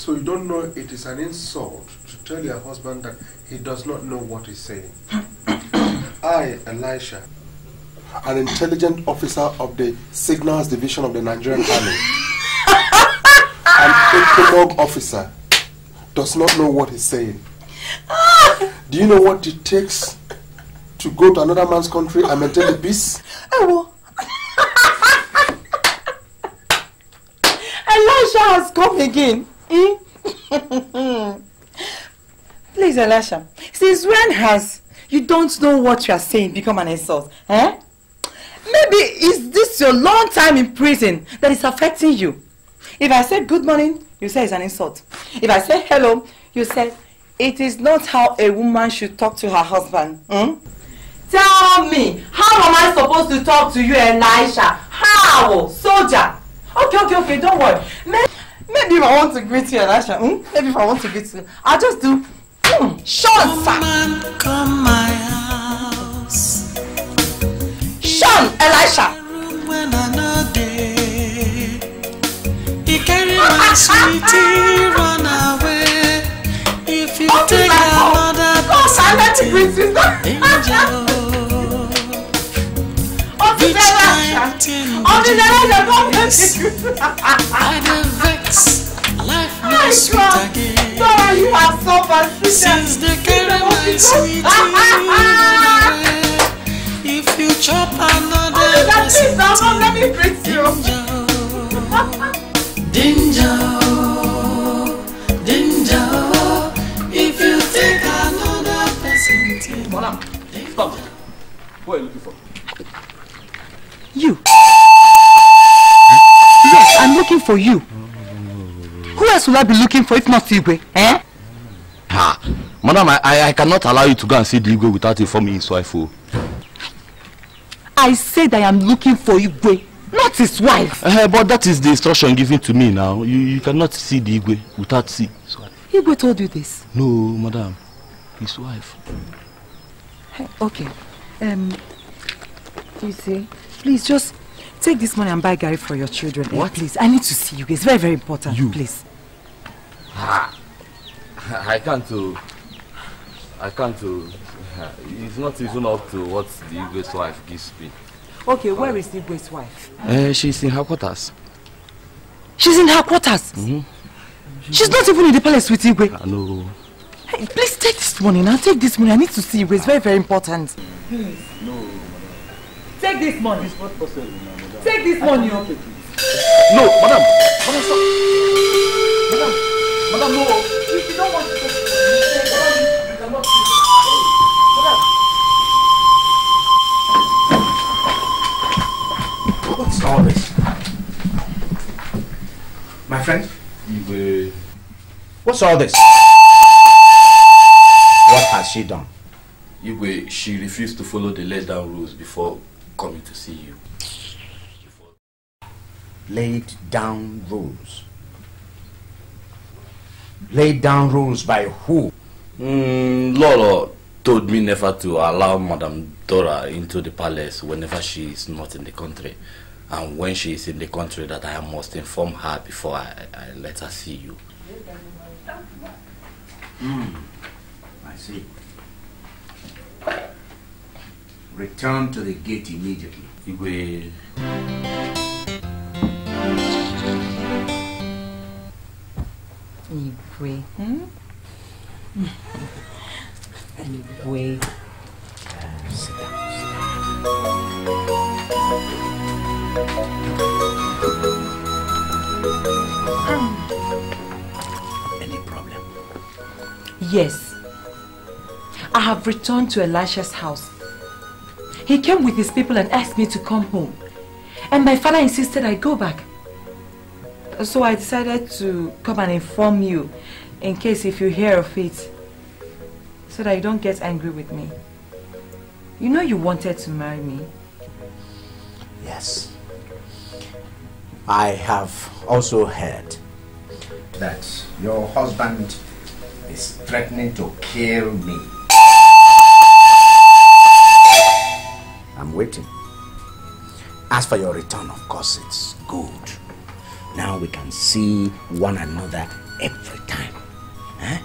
So you don't know it is an insult to tell your husband that he does not know what he's saying. I, Elisha, an intelligent officer of the Signals Division of the Nigerian Army, an ECOMOG officer, does not know what he's saying. Do you know what it takes to go to another man's country and maintain the peace? Oh, Elisha has come again. Hmm? Please, Elisha, since when has you don't know what you are saying become an insult? Eh? Maybe is this your long time in prison that is affecting you? If I say good morning, you say it's an insult. If I say hello, you say it is not how a woman should talk to her husband. Hmm? Tell me, how am I supposed to talk to you, Elisha? How? Soldier? Okay, okay, okay, don't worry. May- Maybe if I want to greet you, Elisha. Hmm? Maybe if I want to greet you, I'll just do. Hmm, Sean, sir. Come my house Sean, Elisha. when I know day. He carry my sweetie run away. If you take another person, danger. Which kind thing would you do this? I dey vex, life no sweet again. Dora, you are so persistent. Since they carry my sweetie run away. If you chop another person, let me greet you. danger, danger. If you take another person, stop. What are you looking for? You. Yes, I'm looking for you. Who else will I be looking for if not Igwe? Eh? Ha! Madam, I, I, I cannot allow you to go and see the Igwe without informing his wife. Oh. I said I am looking for Igwe, not his wife. Uh, but that is the instruction given to me now. You, you cannot see the Igwe without see his wife. Igwe told you this. No, madam. His wife. Hey, okay. Um, you see, please just take this money and buy Gary for your children. What? please, I need to see you. It's very, very important. You. Please. Ha! I can't. Uh, I can't. Uh, it's not even up to what the Igwe's wife gives me. Okay, where is Igwe's wife? Uh, she's in her quarters. She's in her quarters. Mm-hmm. She's not even in the palace with Igwe. I know. Hey, please take this money now. Take this money. I need to see Igwe. It's very, very important. Please, no. Take this money. It's not possible, madam. Take this money. No, madam. Madam, stop. Madam, madam, no. If you don't want to take this money, you cannot What's all this? My friend? Igwe. What's all this? What has she done? Igwe, she refused to follow the laid down rules before coming to see you. Laid down rules. Laid down rules by who? Mm, Lolo told me never to allow Madame Dora into the palace whenever she is not in the country. And when she is in the country that I must inform her before I, I let her see you. Hmm. I see. Return to the gate immediately. Igwe. Igwe. Hmm? Igwe. sit down. Any problem? Yes. I have returned to Elisha's house. He came with his people and asked me to come home. And my father insisted I go back. So I decided to come and inform you in case if you hear of it. So that you don't get angry with me. You know you wanted to marry me. Yes. I have also heard that your husband is threatening to kill me. I'm waiting. As for your return, of course, it's good. Now we can see one another every time. Eh?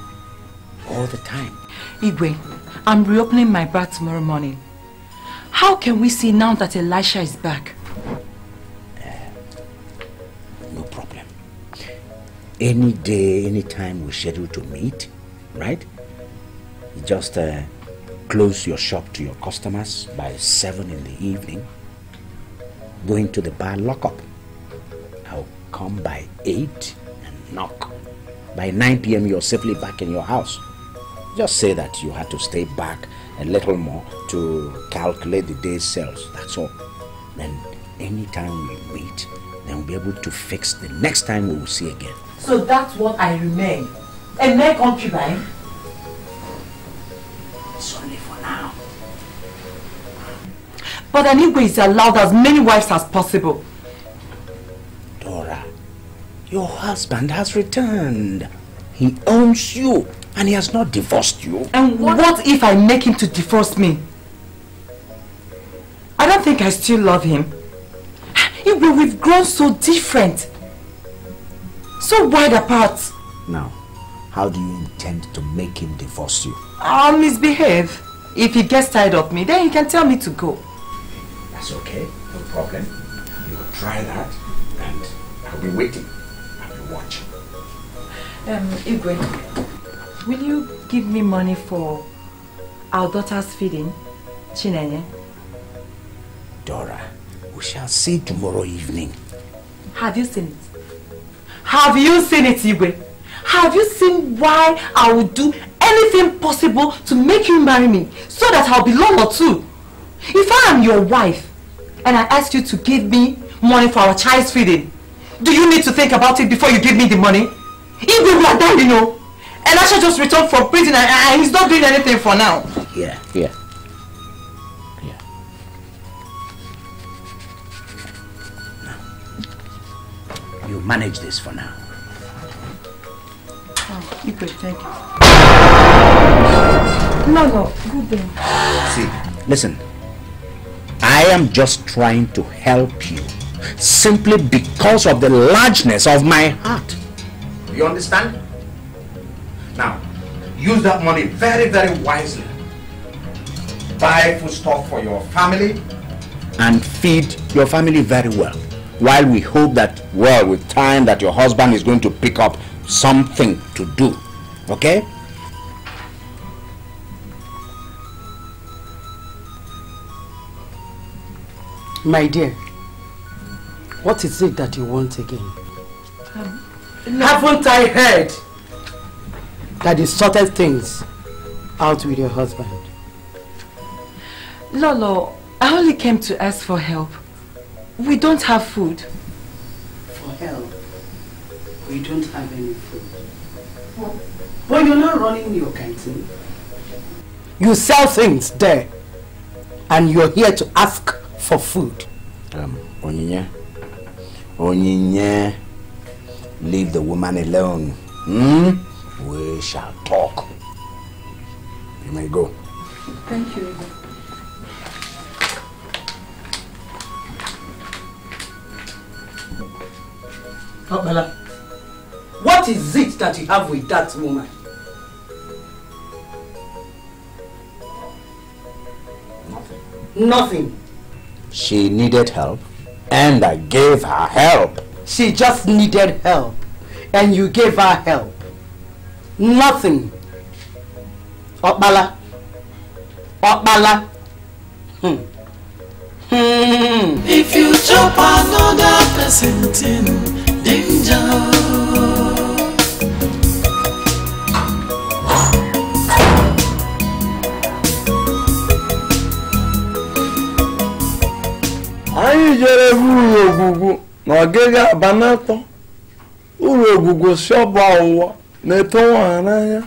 All the time. Igwe, I'm reopening my bar tomorrow morning. How can we see now that Elisha is back? No problem. Any day, any time we schedule to meet, right? Just uh, close your shop to your customers by 7 in the evening. Go into the bar lockup. I'll come by 8 and knock. By 9 p.m. you're safely back in your house. Just say that you had to stay back a little more to calculate the day's sales. That's all. Then anytime we meet, then we'll be able to fix the next time we will see again. So that's what I remain. A mere concubine? But an Igwe is allowed as many wives as possible. Dora, Your husband has returned. He owns you and he has not divorced you. And what, if I make him to divorce me? I don't think I still love him. Igwe, we've grown so different. So wide apart. Now, how do you intend to make him divorce you? I'll misbehave. If he gets tired of me, then he can tell me to go. That's okay, no problem. You will try that and I'll be waiting. I'll be watching. Um, Igwe, will you give me money for our daughter's feeding, Chinenye? Dora, we shall see tomorrow evening. Have you seen it? Have you seen it, Igwe? Have you seen why I would do anything possible to make you marry me so that I'll be Lolo too? If I am your wife and I ask you to give me money for our child's feeding, do you need to think about it before you give me the money? Even we are done, you know. And I should just return from prison and, and he's not doing anything for now. Yeah, yeah. Yeah. Now, you manage this for now. Oh, could thank you. No, no, good day. See, listen. I am just trying to help you simply because of the largeness of my heart. You understand? Now, use that money very, very wisely. Buy food stuff for your family and feed your family very well. While we hope that, well, with time that your husband is going to pick up something to do. Okay? My dear, what is it that you want again? Um, Haven't I heard that you sorted things out with your husband? Lolo, I only came to ask for help. We don't have food. For help? We don't have any food. But you're not running your canteen. You sell things there, and you're here to ask for food. Um, Onyinye, Onyinye, leave the woman alone. Hmm? We shall talk. You may go. Thank you. Okpala, what is it that you have with that woman? Nothing. She needed help, and I gave her help. She just needed help, and you gave her help. Nothing. Okpala. Okpala. Hmm. Hmm. If you chop another person thing, danger. Anyị jere ebe uru ogwugwu na ọgịga abanatọ uru ogwugwu si ọba ụwa na-eto nwaanyị n'anya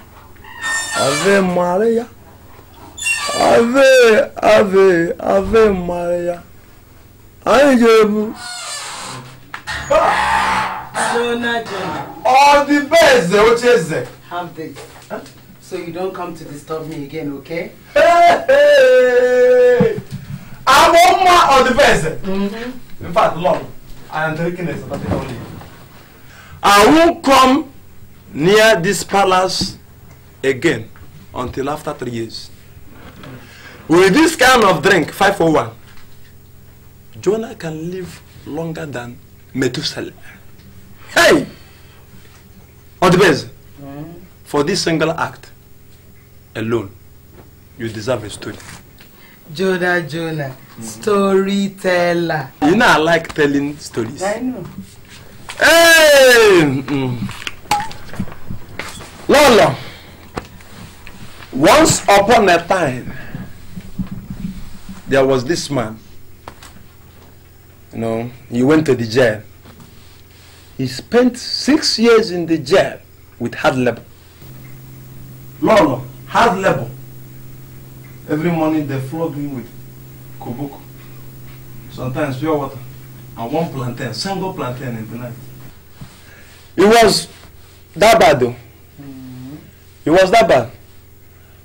ave maria ave ave ave maria anyị jere ebu Jonah, Jonah. ọ dị be eze oche eze Have this. So you don't come to disturb me again, okay? abụ mma ọ dị be eze in fact lord i am taking a sabbatical leave. I won't come near this palace again until after three years. With this kind of drink 501 jonah can live longer than methuselah. Hey! Ọ dị be eze for this single act alone you deserve a story Jonah, Jonah. Storyteller. You know I like telling stories. I know. Hey! Mm. Lolo, once upon a time, there was this man. You know, he went to the jail. He spent six years in the jail with hard labor. Lolo, hard labor. Every morning they flog him with koboko. Sometimes pure water. And one plantain, single plantain in the night. It was that bad though. It was that bad.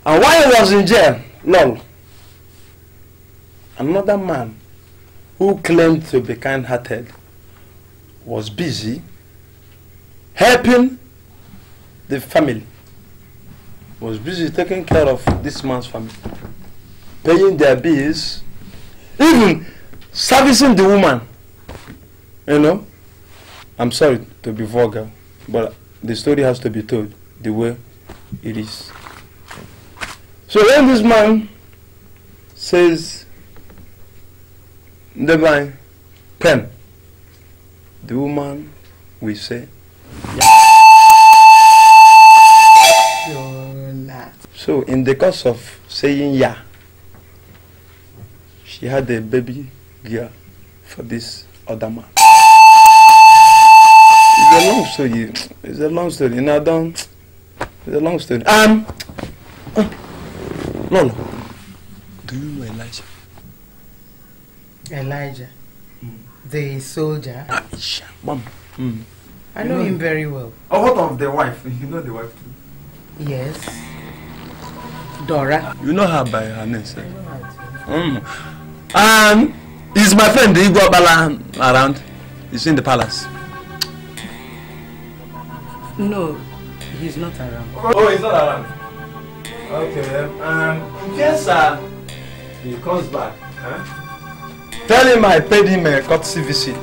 And while he was in jail, lol, another man who claimed to be kind-hearted was busy helping the family. Was busy taking care of this man's family, paying their bills, even servicing the woman. You know, I'm sorry to be vulgar, but the story has to be told the way it is. So when this man says, Divine, pen, the woman will say, So in the course of saying yeah, she had a baby girl for this other man. It's a long story. It's a long story. You know, don't. It's a long story. Um. uh, no, no. Do you know Elijah? Elijah, the soldier. Mom. Mm. I You know know him him? very well. Oh, what of the wife? You know the wife too. Yes. Dora. You know her by her name, sir. Mm. Um, is my friend the Igbo Bala around? He's in the palace. No, he's not around. Oh, he's not around. Okay. Um, yes, case uh, he comes back, huh? tell him I paid him a courtesy visit.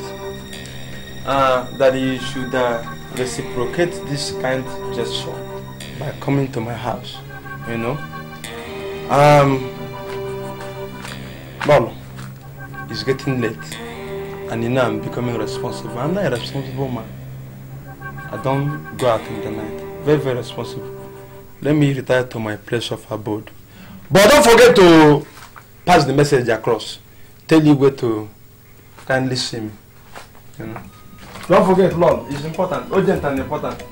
Uh, that he should uh, reciprocate this kind gesture by coming to my house. You know. Um. Lolo, it's getting late, and you know I'm becoming responsible. I'm not a responsible man. I don't go out in the night. Very, very responsible. Let me retire to my place of abode. But don't forget to pass the message across. Tell you where to kindly see me. You know. Don't forget, Lolo, it's important, urgent and important.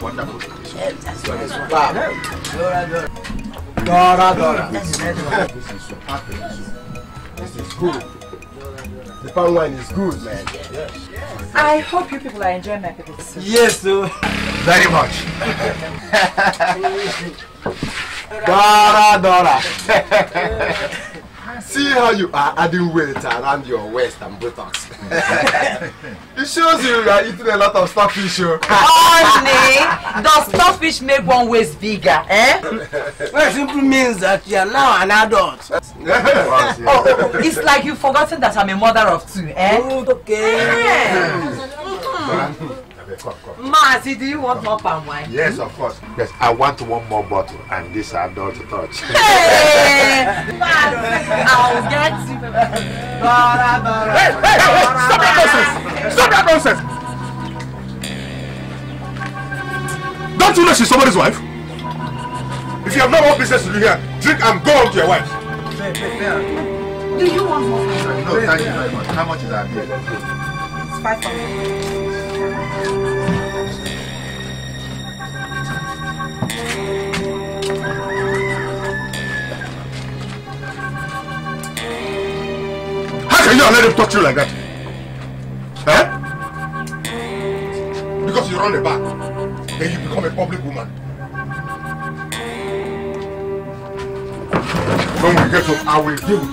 Wonderful. Dora, Dora. This is so happy. This is good. The palm wine is good, man. I hope you people are enjoying my pepper soup. Yes, sir. Very much. Dora, Dora. See how you are adding weight around your waist and buttocks. it shows you you are eating a lot of starfish. oh. Honey, does starfish make one waist bigger, eh? Well, it simply means that you are now an adult. Oh, it's like you've forgotten that I'm a mother of two, eh? Good, okay. Come, come. Mazi, do you want more palm wine? Yes, of course. Yes, I want one more bottle and this adult touch. Hey! Mazi, I'll get you. Dora, Dora. Hey, hey, hey! Stop that nonsense! Stop that nonsense! Don't you know she's somebody's wife? If you have no more business to do here, drink and go home to your wife. Do you want more? No, thank you very much. How much is our bill? It's 500. How can you let him talk to you like that? Eh? Because you run a bar, then you become a public woman. When we get home, I will deal with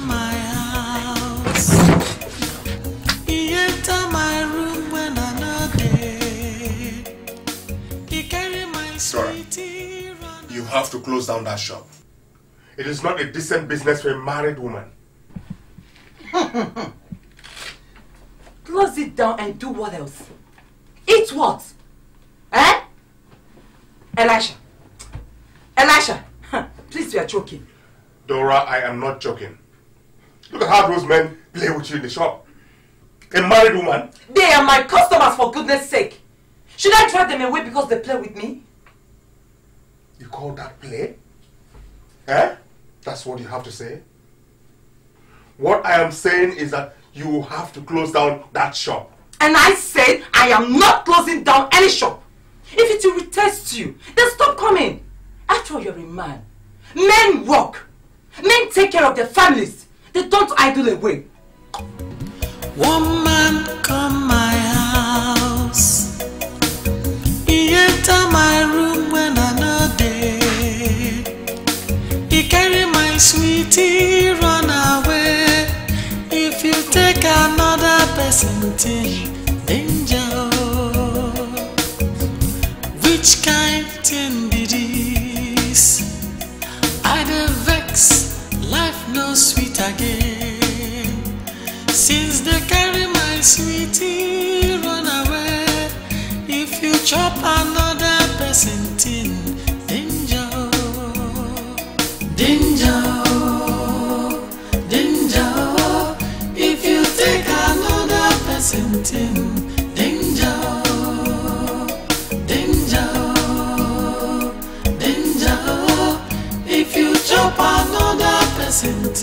you. He enter my room you have to close down that shop. It is not a decent business for a married woman. Close it down and do what else? Eat what? Eh? Elisha. Elisha. Please, you are joking. Dora, I am not joking. Look at how those men play with you in the shop. A married woman? They are my customers, for goodness sake. Should I drive them away because they play with me? You call that play? Eh? That's what you have to say? What I am saying is that you have to close down that shop. And I said I am not closing down any shop. If it irritates you, then stop coming. After all, you're a man. Men work. Men take care of their families. They don't idle away. One man come my house. enter my room when I know day. He carry my sweetie run away. If you take another person danger. Which kind thing be this? I dey vex, life no sweet again. Since they carry my sweetie run away, if you chop another person thing, danger, danger. oh. If you take another person oh. danger. oh. If you chop another person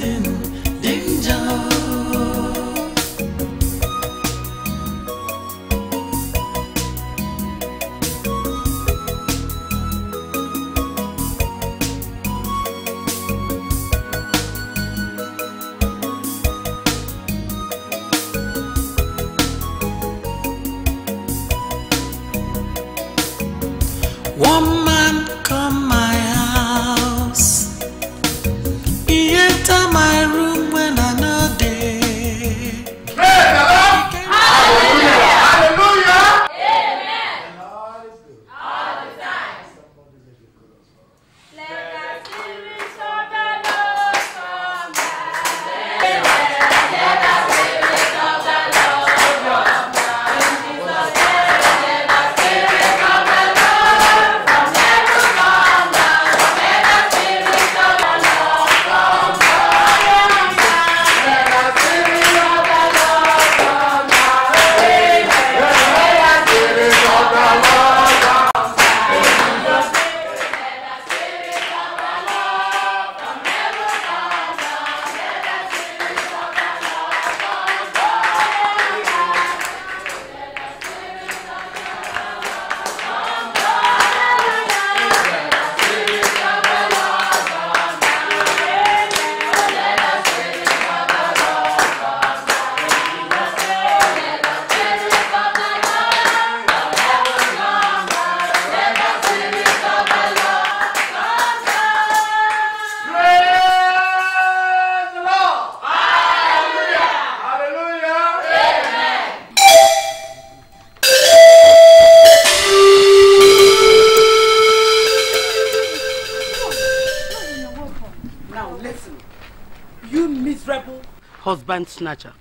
snatcher.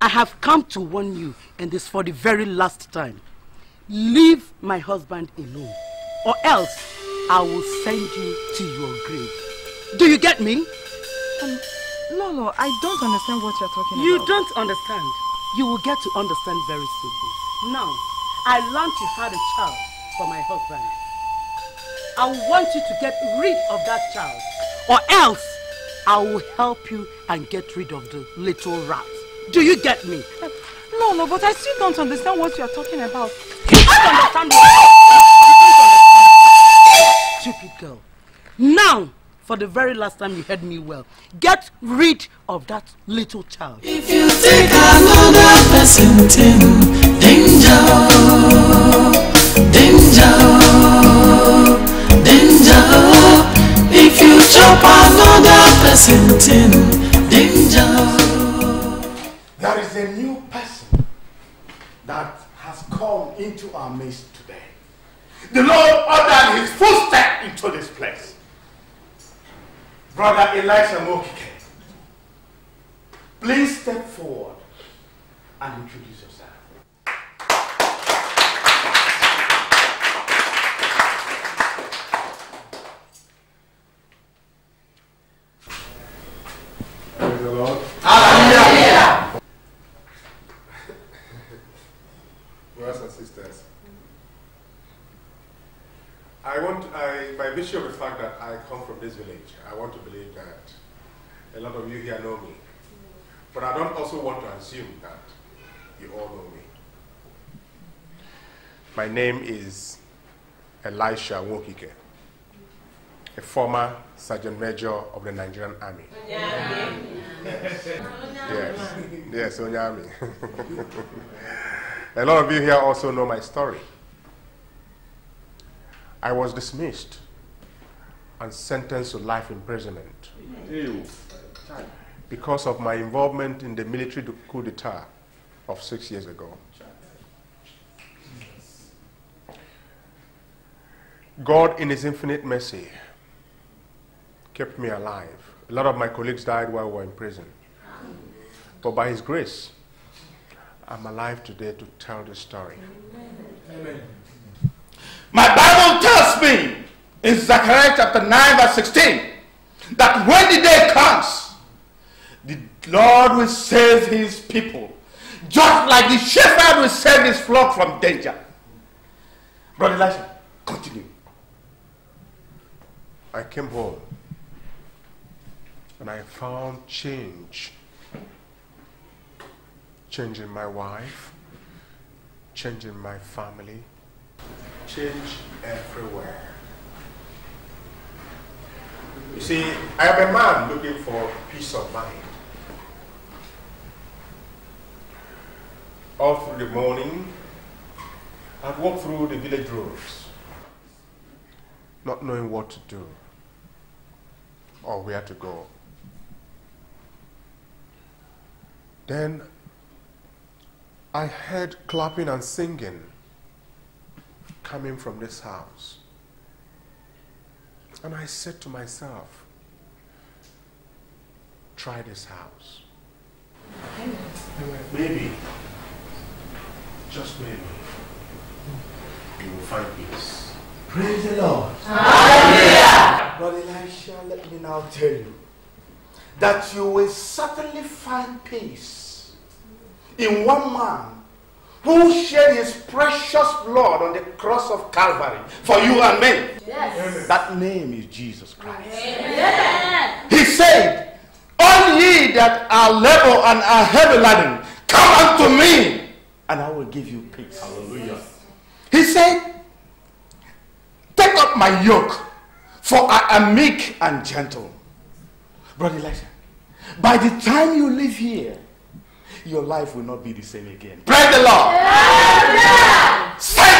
I have come to warn you, and this for the very last time. Leave my husband alone, or else I will send you to your grave. Do you get me? Um, Lolo, I don't understand what you're talking You about. don't understand. You will get to understand very soon. Now, I learned you had a child for my husband. I want you to get rid of that child, or else I will help you and get rid of the little rat. Do you get me? No, no, but I still don't understand what you're talking about. You don't ah! understand what? You don't understand. Stupid girl. Now, for the very last time you heard me well, get rid of that little child. If you take another person thing, danger, danger, danger. If you chop another person danger. There is a new person that has come into our midst today. The Lord ordered his footstep into this place. Brother Elisha Mokike, please step forward and introduce yourself. Praise the Lord. Hallelujah. Brothers and sisters, I want, I, by virtue of the fact that I come from this village, I want to believe that a lot of you here know me. But I don't also want to assume that you all know me. My name is Elisha Wokike, a former Sergeant Major of the Nigerian Army. Yes, yes, yes, Onyami. a lot of you here also know my story. I was dismissed and sentenced to life imprisonment because of my involvement in the military coup d'etat of six years ago. God, in His infinite mercy, kept me alive. A lot of my colleagues died while we were in prison. But by His grace, I'm alive today to tell the story. Amen. My Bible tells me in Zechariah chapter 9, verse 16, that when the day comes, the Lord will save his people, just like the shepherd will save his flock from danger. Brother Elisha, continue. I came home and I found change. Change in my wife, change in my family, change everywhere. You see, I am a man looking for peace of mind. All through the morning, I'd walk through the village roads, not knowing what to do or where to go. Then I heard clapping and singing coming from this house. And I said to myself, try this house. Maybe, just maybe, you will find peace. Praise the Lord. Brother Elisha, let me now tell you that you will certainly find peace in one man who shed his precious blood on the cross of Calvary for you and me. Yes. That name is Jesus Christ. He said, All ye that are labor and are heavy laden, come unto me, and I will give you peace. Hallelujah. He said, Take up my yoke, for I am meek and gentle. Brother Elisha, by the time you leave here, your life will not be the same again. Praise the Lord. Send down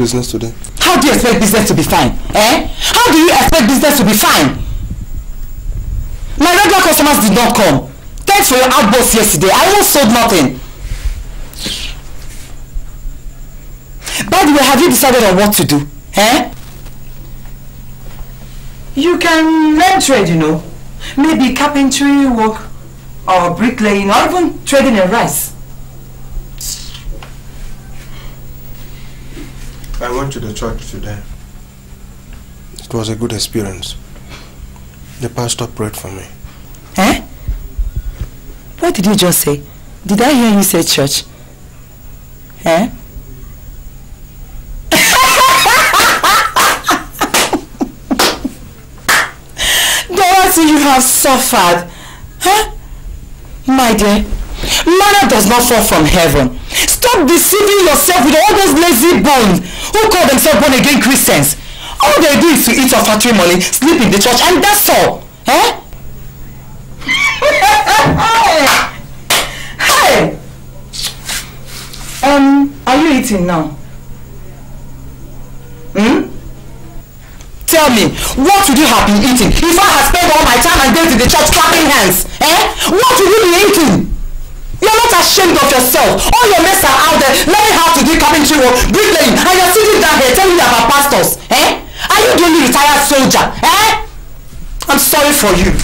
business today? How do you expect business to be fine? Eh? How do you expect business to be fine? My regular customers did not come. Thanks for your outburst yesterday. I almost sold nothing. By the way, have you decided on what to do? Eh? You can learn trade, you know. Maybe carpentry work or bricklaying or even trading in rice. I went to the church today. It was a good experience. The pastor prayed for me. Eh? What did you just say? Did I hear you say church? Eh? Dorothy, you have suffered. Huh? My dear, manna does not fall from heaven. Stop deceiving yourself with all those lazy bones who call themselves born again Christians. All they do is to eat your factory money, sleep in the church, and that's all. Eh? hey! Um, are you eating now? Hmm? Tell me, what would you have been eating if I had spent all my time and days in the church clapping hands? Eh? What would you be eating? Ashamed of yourself. All your mates are out there learning how to do carpentry work, bricklaying, and you're sitting down here telling me about pastors. Eh? Are you the only retired soldier? Eh? I'm sorry for you.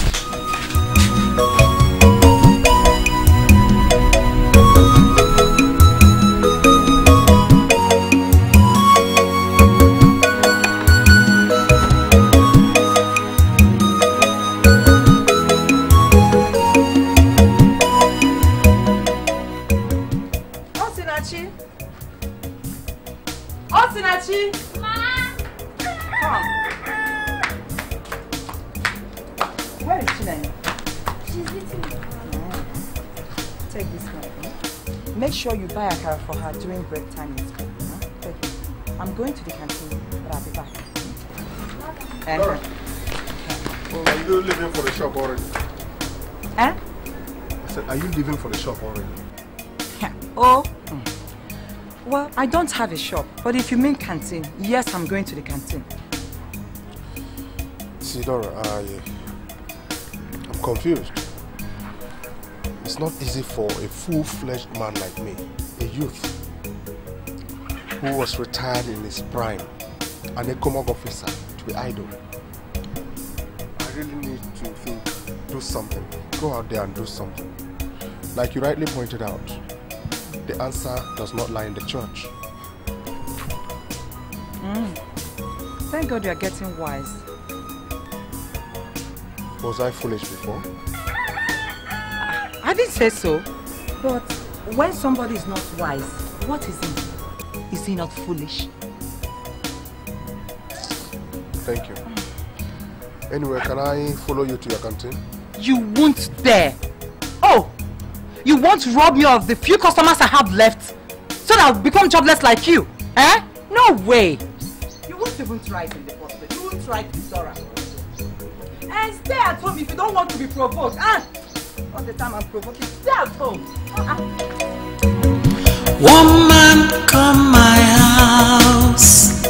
I said, are you leaving for the shop already? Oh. mm. Well, I don't have a shop, but if you mean canteen, yes, I'm going to the canteen. See, Laura, I, I'm confused. It's not easy for a full-fledged man like me, a youth, who was retired in his prime, and a ECOMOG officer, to be idle. I really need to think, do something. Go out there and do something. Like you rightly pointed out, the answer does not lie in the church. Mm. Thank God you are getting wise. Was I foolish before? I didn't say so. But when somebody is not wise, what is he? Is he not foolish? Thank you. Anyway, can I follow you to your canteen? You won't dare. You want to rob me of the few customers I have left so that I'll become jobless like you? Eh? No way. You won't even try it in the first place. You won't try it with Zora. And stay at home if you don't want to be provoked. Ah, all the time I'm provoking. Stay at home. Ah. One man come my house.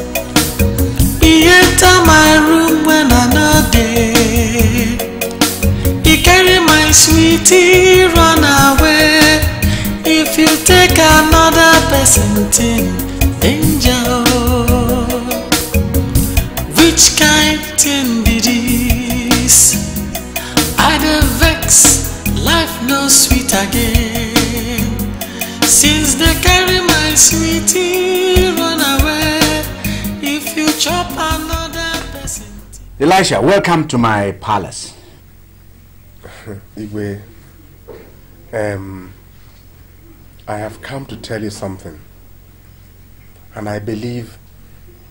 He enter my room when I no dey. He carry my sweetie run away. If you take another person thing, danger. Which kind thing be this? I dey vex, life no sweet again. Since they carry my sweetie run away, if you chop another person. Elisha, welcome to my palace. Igwe, um, I have come to tell you something. And I believe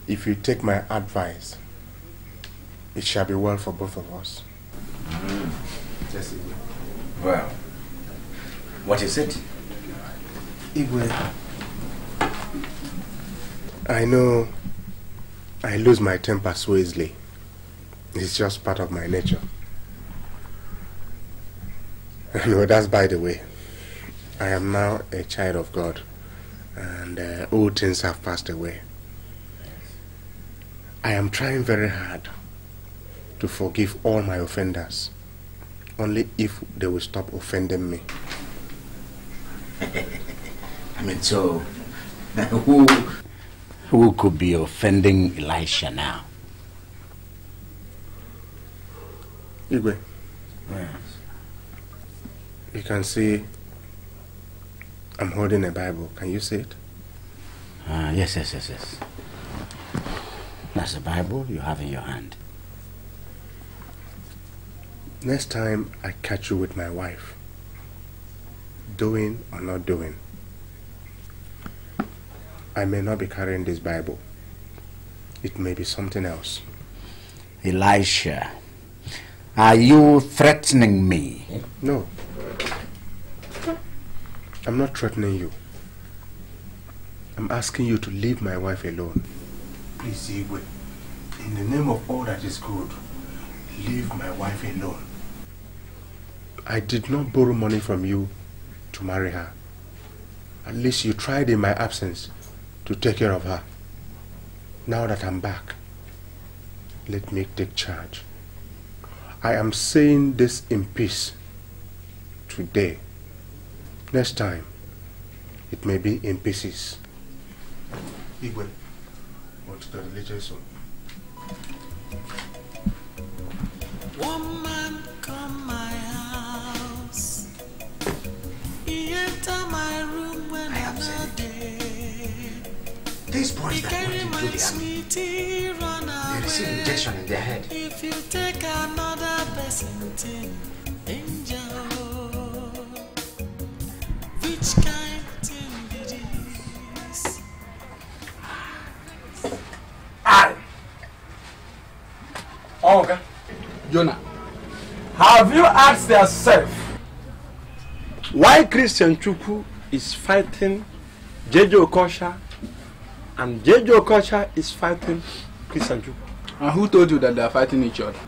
if you take my advice, it shall be well for both of us. Yes, Igwe. Well, what is it? Igwe, I know I lose my temper so easily. It's just part of my nature. No, that's by the way. I am now a child of God, and uh, old things have passed away. I am trying very hard to forgive all my offenders, only if they will stop offending me. I mean, so who who could be offending Elisha now? Igwe, you can see I'm holding a Bible. Can you see it? Uh, yes, yes, yes, yes. That's the Bible you have in your hand. Next time I catch you with my wife, doing or not doing, I may not be carrying this Bible. It may be something else. Elisha, are you threatening me? No. I'm not threatening you. I'm asking you to leave my wife alone. Please, Igwe, in the name of all that is good, leave my wife alone. I did not borrow money from you to marry her. At least you tried in my absence to take care of her. Now that I'm back, let me take charge. I am saying this in peace today. Next time, it may be in pieces. Igwe, go to the religious one. Woman, come my house. He enter my room when I'm not. These boys He that carry went my into the army, sweetie they receive injection in their head. If you take another person angel. Oh, okay. Jonah. Have you asked yourself why Christian Chukwu is fighting Jejo Okosha and Jejo Okosha is fighting Christian Chukwu? And who told you that they are fighting each other?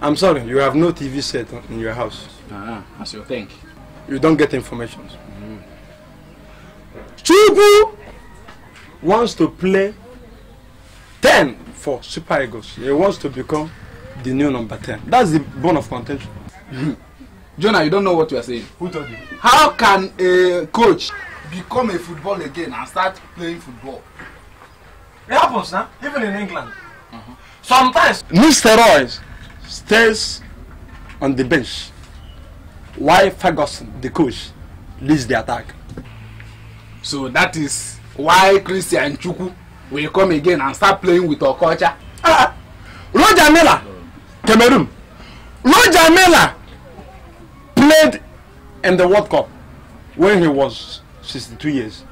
I'm sorry, you have no TV set in your house. Ah, as you think. You don't get information. Chukwu wants to play 10 for Super Eagles. He wants to become the new number 10. That's the bone of contention. Hmm. Jonah, you don't know what you are saying. Who told you? How can a coach become a football again and start playing football? It happens now, even in England. Mm-hmm. Sometimes Mr. Royce stays on the bench while Ferguson, the coach, leads the attack. So that is why Christian Chukwu will come again and start playing with Okocha. Ah, Roger Miller, Cameroon. Roger Miller played in the World Cup when he was 62 years.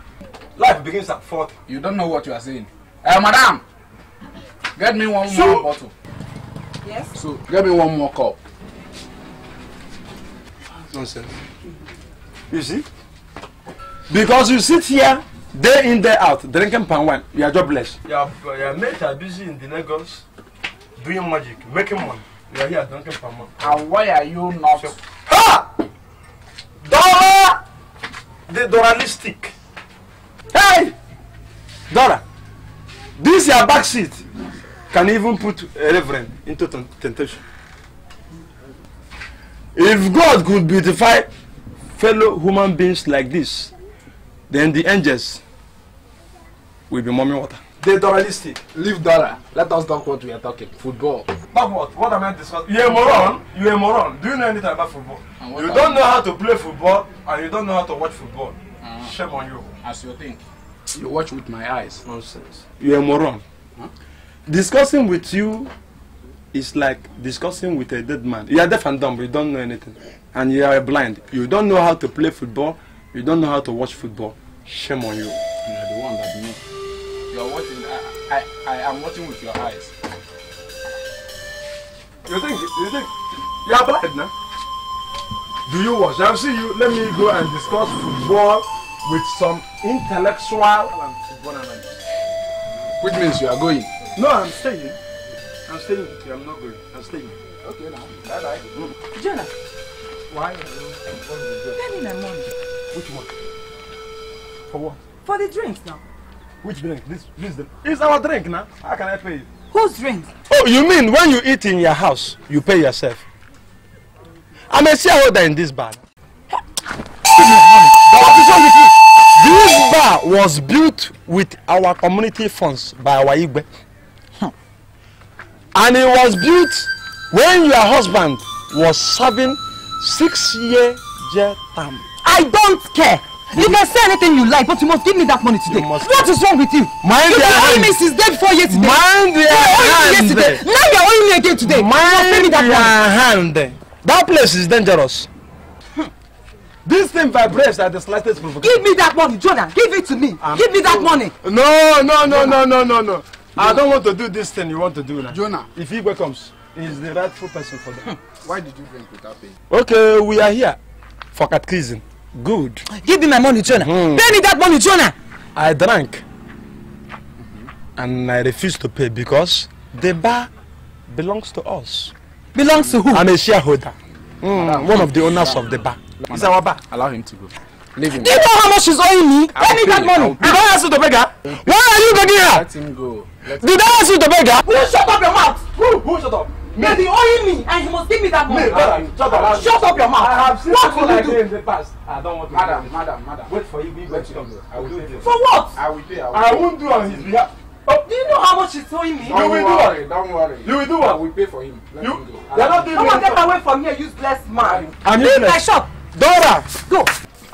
Life begins at 40. You don't know what you are saying. Eh, madam, get me one So- more bottle. Yes? So get me one more cup. Nonsense. You see? Because you sit here day in, day out, drinking palm wine, you are jobless. Your, your mates are busy in the Lagos doing magic, making money. You are here drinking palm wine. And why are you not? Ha! Dora! The Doralistic. Hey! Dora! This your back seat can even put a reverend into temptation. If God could beautify fellow human beings like this, then the angels will be mommy water. The Doralistic. Leave Dora. Let us talk what we are talking. Football. Talk what? What am I discussing? You're a moron. You're a moron. Do you know anything about football? You don't you? know how to play football and you don't know how to watch football. Uh-huh. Shame on you. As you think. You watch with my eyes. Nonsense. You're a moron. Discussing with you is like discussing with a dead man. You are deaf and dumb, you don't know anything. And you are blind. You don't know how to play football, you don't know how to watch football. Shame on you. You are the one that know. You are watching. I, I, I am watching with your eyes. You think you think you are blind now? Do you watch? I'll see you. Let me go and discuss football with some intellectual and football analysts. Which means you are going. No, I'm staying. I'm staying with you. I'm not going. I'm staying. Okay now. Bye bye. Mm. Jonah, Why? What is it? me my money. Which one? For what? For the drinks now. Which drink? This, this drink. It's our drink now. How can I pay you? Whose drinks? Oh, you mean when you eat in your house, you pay yourself? I'm a shareholder in this bar. What is wrong with you? This bar was built with our community funds by our Igwe. Hmm. And it was built when your husband was serving six year jail term. I don't care. You can say anything you like, but you must give me that money today. What is wrong with you? Mind you your owing me since day before yesterday. Mind your You owing me hand. yesterday. Now you're owing me again today. You must pay me Mind that your money. hand. That place is dangerous. This thing vibrates at the slightest provocation. Give me that money, Jonah. Give it to me. Give me that money. No, no, no, no, no, no, no. I don't want to do this thing you want to do now. Jonah. If Igwe comes, he's the rightful person for that. Why did you drink without paying? okay, we are here for catechism. Good. Give me my money, Jonah. Hmm. Pay me that money, Jonah. I drank and I refuse to pay because the bar belongs to us. Belongs to who? I'm a shareholder. Mm, one of the owners of the bar. It's our bar. Allow him to go. Leave him. Do you know how much he's owing me? Pay me that money. You don't ask to beg her. Why are you begging her? Let him go. Did I ask you to beg her? Will you shut up your mouth? Who? Who shut up? Me. They owing me and you must give me that money. Madam, shut up. Shut up your mouth. I have seen what will you do? in the past. I don't want to. Madam, madam, madam. Wait for you. Be wait for you. I will do it. For what? I will pay. I will I pay. won't do on his behalf. Oh, do you know how much he's owing me? Don't You will do worry, what? Don't worry. You will do I what? will pay for him. Let You. him go. You're not doing Come on, get away from here, useless man. I'm Leave my useless. shop. Dora. Go.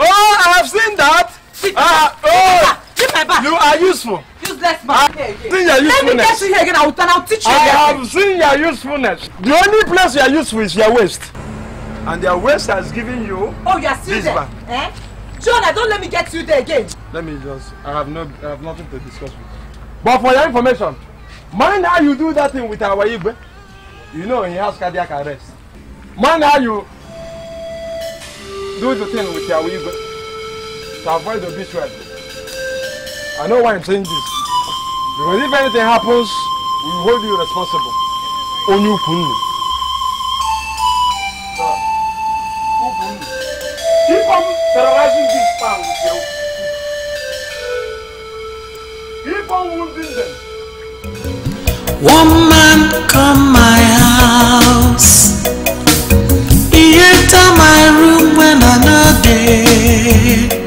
Oh, I have seen that. Ah, oh, Give my back. you are useful. Useless man. Here, here. See your Let me usefulness. get you here again. I will, and I'll teach you I have seen your usefulness. The only place you are useful is your waist. And your waist has given you. Oh, you are still there. Eh? Jonah, don't let me get you there again. Let me just. I have no. I have nothing to discuss with you. But for your information, mind how you do that thing with our Igwe. You know he has cardiac arrest. Mind how you do the thing with your Igwe to avoid obituary. I know why I'm saying this. Because if anything happens, we will hold you responsible. Onye ukwu nnu. Keep on terrorizing this town with your Keep on wounding them. One man come my house. He enter my room when I no dey.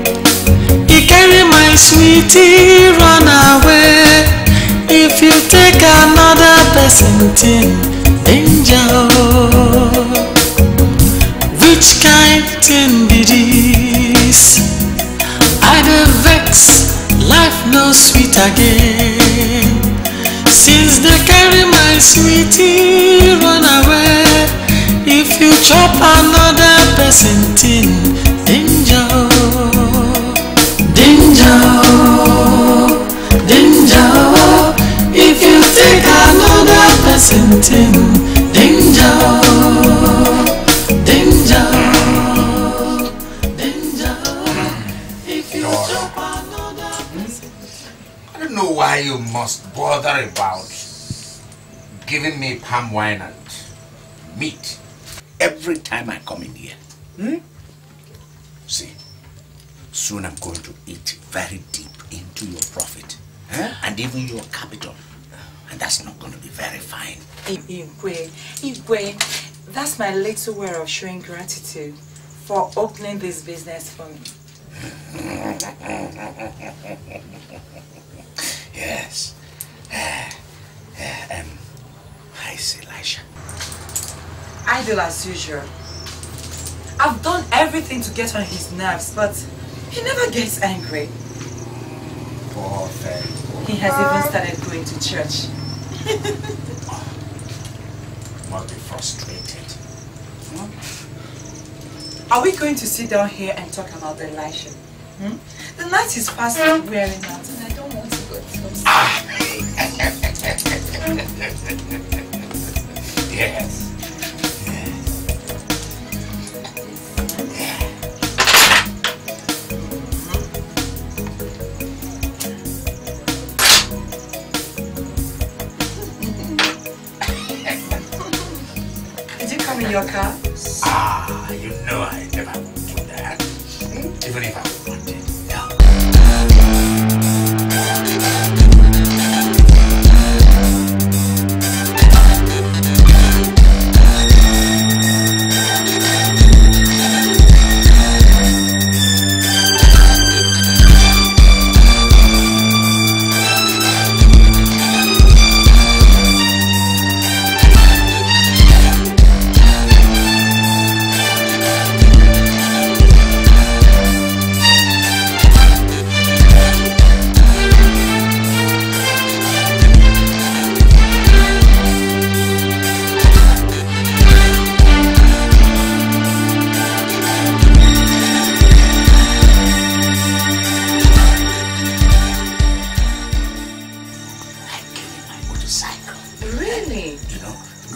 Sweetie run away. If you take another person thing, danger. Which kind thing be this? I dey vex, life no sweet again. Since they carry my sweetie run away, if you chop another person thing, danger, If you chop another. I don't know why you must bother about giving me palm wine and meat every time I come in here. Hmm? See, soon I'm going to eat very deep into your profit eh? and even your capital. And that's not going to be very fine. Igwe, Igwe, that's my little way of showing gratitude for opening this business for me. yes. Uh, uh, um, hi, Elisha. Idle as usual. I've done everything to get on his nerves, but he never gets angry. Poor. He has even started going to church. Must be frustrated. Are we going to sit down here and talk about the Elisha? Hmm? The night is fast wearing out and I don't want to go to sleep. yes. Your car? Ah, you know I never would do that. Hmm? Even if I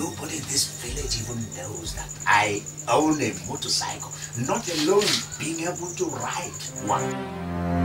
nobody in this village even knows that I own a motorcycle, not alone being able to ride one.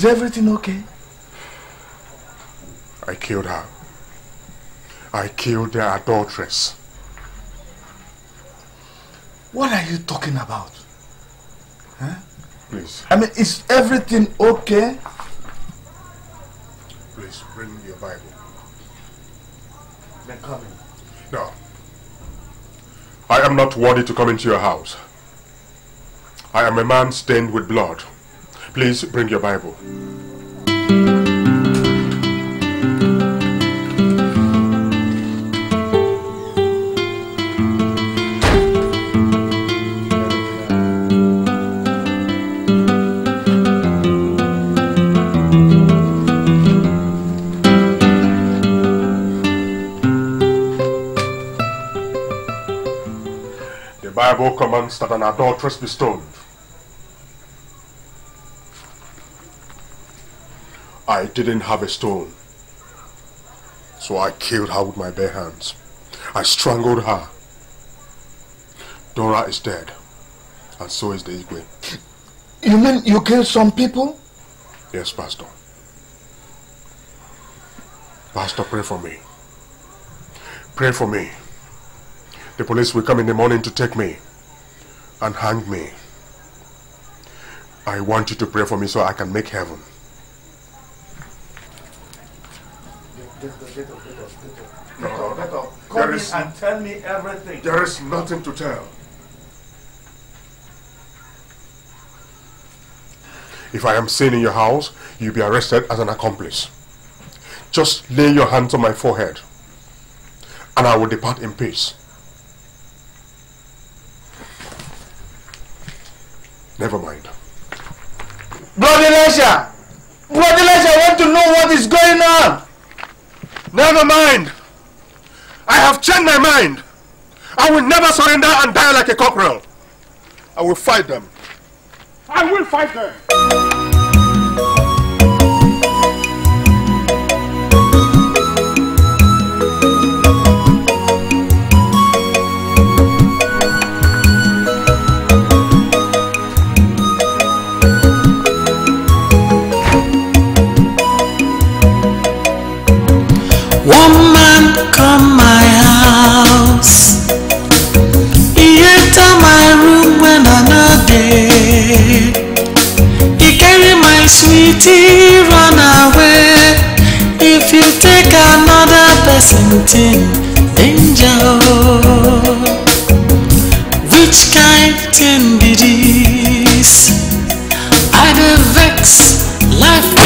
Is everything okay? I killed her. I killed the adulteress. What are you talking about? Huh? Please, I mean, is everything okay? please bring me your Bible. Then come in. No. I am not worthy to come into your house. I am a man stained with blood. Please bring your Bible. The Bible commands that an adulteress be stoned. I didn't have a stone. So I killed her with my bare hands. I strangled her. Dora is dead. And so is the Igwe. You mean you killed some people? Yes, Pastor. Pastor, pray for me. Pray for me. The police will come in the morning to take me and hang me. I want you to pray for me so I can make heaven. Come There in is- and tell me everything. There is nothing to tell. If I am seen in your house, you'll be arrested as an accomplice. Just lay your hands on my forehead, and I will depart in peace. Never mind. Brother Elisha! Brother Elisha, I want to know what is going on! Never mind. I have changed my mind. I will never surrender and die like a cockerel. I will fight them. I will fight them. One man come my house. He enter my room when I no dey. He carry my sweetie run away. If you take another person thing, danger. oh. Which kind thing be this? I vex life.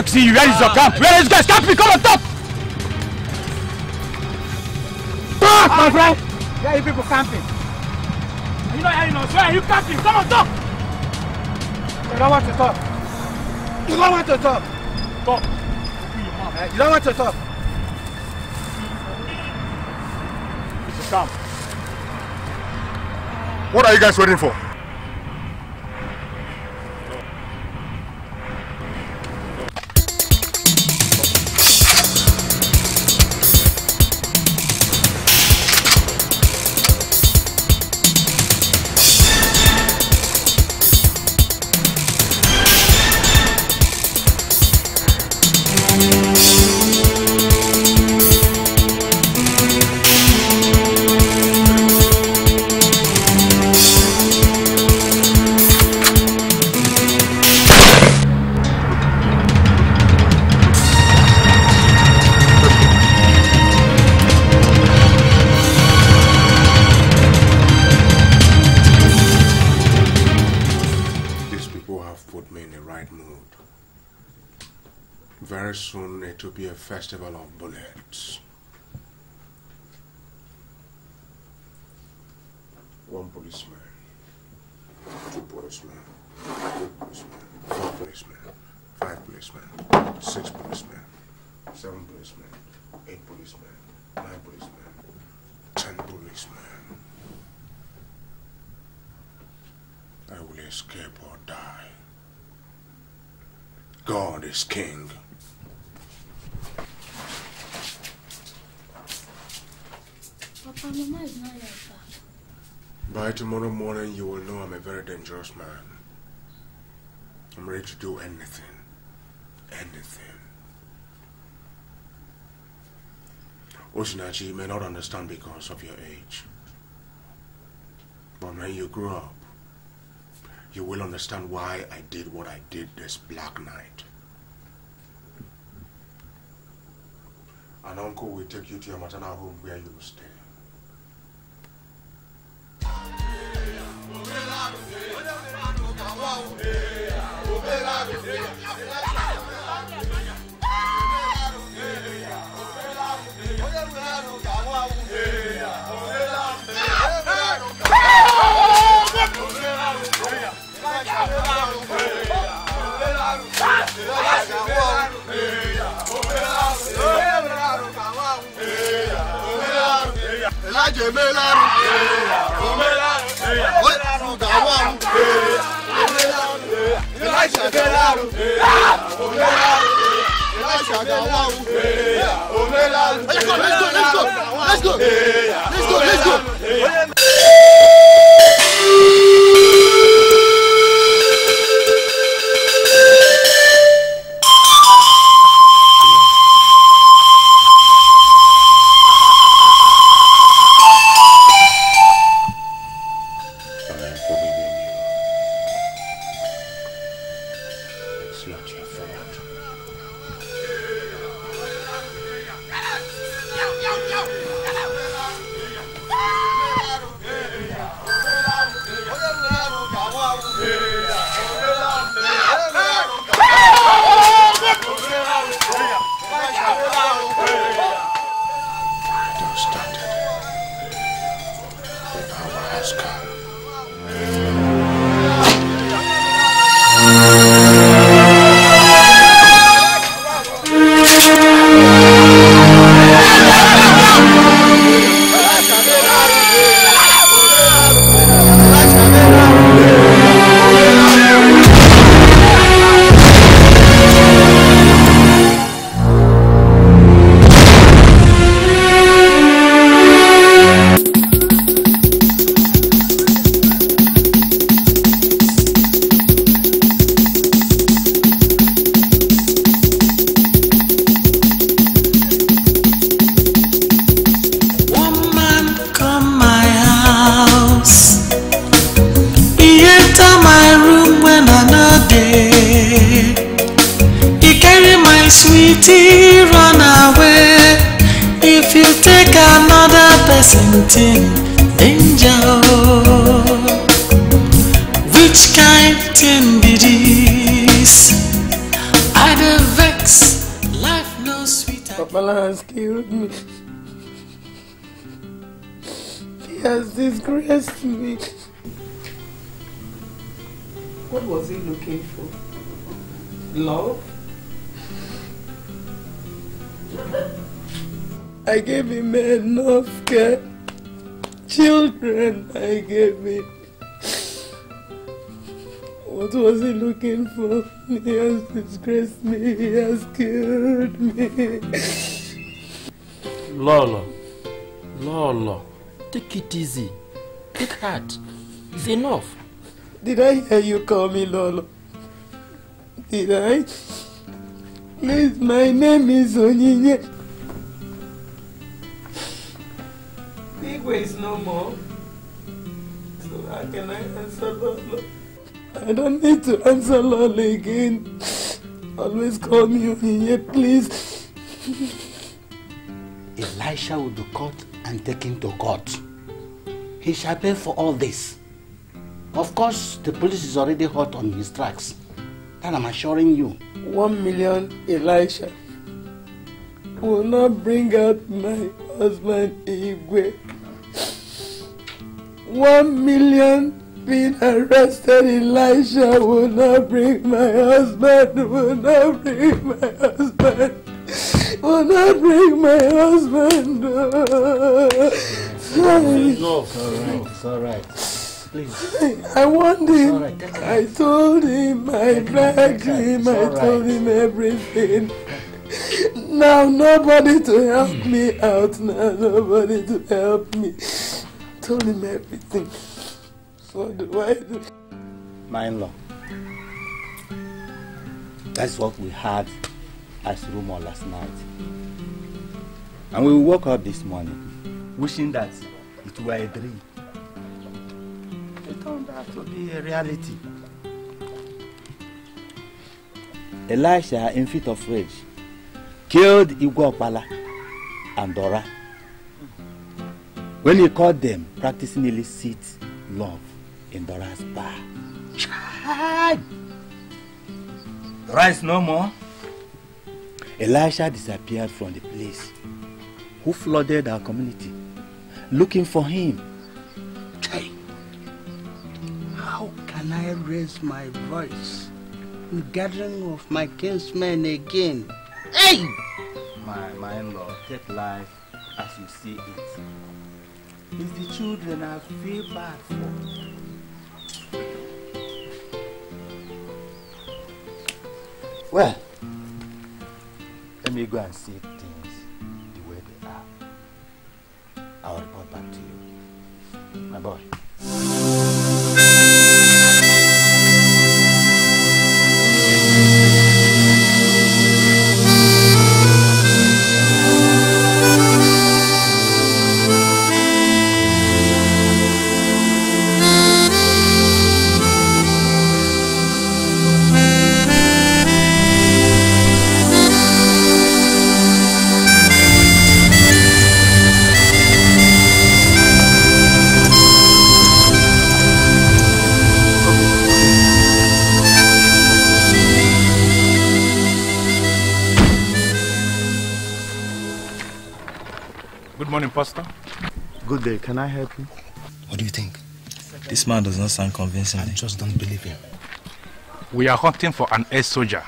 Asking you, where is your camp? Where is guys? Camping, come on, talk! Talk, my friend! Where are you people camping? You know, you know, where are you camping? Come on, talk! You don't want to talk? You don't want to talk? Talk. Eh, You don't want to talk? It's a camp. What are you guys waiting for? Dangerous man. I'm ready to do anything. Anything. Osinachi, you may not understand because of your age. But when you grow up, you will understand why I did what I did this black night. An uncle will take you to your maternal home where you will stay. Yeah. Elijah emelarụ. Omelarụ ga-awụ awụ. Elijah emelarụ. Elijah ga-awụ awụ. Let's go, let's go, let's go, let's go, let's go, let's go. My run away. If you take another person thing, danger. Which kind thing be this? I dey vex. Life no sweeter. Papala has killed me. He has disgraced me. What was he looking for? Love? I gave him enough care. Children, I gave him. What was he looking for? He has disgraced me. He has killed me. Lolo, Lolo, take it easy. Take heart. It's enough. Did I hear you call me Lolo? Did I? Please, my name is Onyinye. Igwe is no more. So how can I answer Lolo? I don't need to answer Lolo again. Always call me Onyinye, please. Elisha will be caught and taken to court. He shall pay for all this. Of course, the police is already hot on his tracks. That I'm assuring you. One million Elisha will not bring out my husband Igwe. One million being arrested Elisha will not bring my husband, will not bring my husband, will not bring my husband. Sorry. No, It's all right. It's all right. Please. I warned him. I told him. I begged him. I told him everything. Now nobody to help me out. Now nobody to help me. Told him everything. What do I do? My in-law. That's what we had as rumor last night. And we woke up this morning wishing that it were a dream. Turned out to be a reality. Elisha, in fit of rage, killed Igwe Opala and Dora. When he caught them practicing illicit love in Dora's bar. Child! Dora is no more. Elisha disappeared from the place. Who flooded our community looking for him? How can I raise my voice in gathering of my kinsmen again? Hey! My, my in-law, take life as you see it. It's the children I feel bad for. Well, let me go and see things the way they are. I'll report back to you. My boy. Good morning, Pastor. Good day. Can I help you? What do you think? This man does not sound convincing. I just don't believe him. We are hunting for an ex-soldier,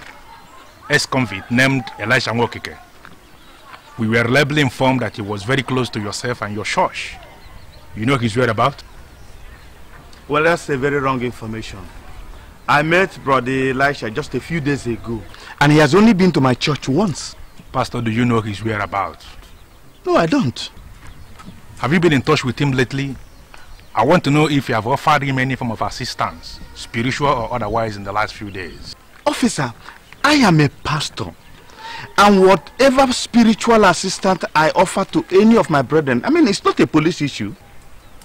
ex-convict named Elisha Nwokike. We were reliably informed that he was very close to yourself and your church. You know his whereabouts? Well, that's a very wrong information. I met Brother Elisha just a few days ago, and he has only been to my church once. Pastor, do you know his whereabouts? No, I don't. Have you been in touch with him lately? I want to know if you have offered him any form of assistance, spiritual or otherwise, in the last few days. Officer, I am a pastor. And whatever spiritual assistance I offer to any of my brethren, I mean, it's not a police issue.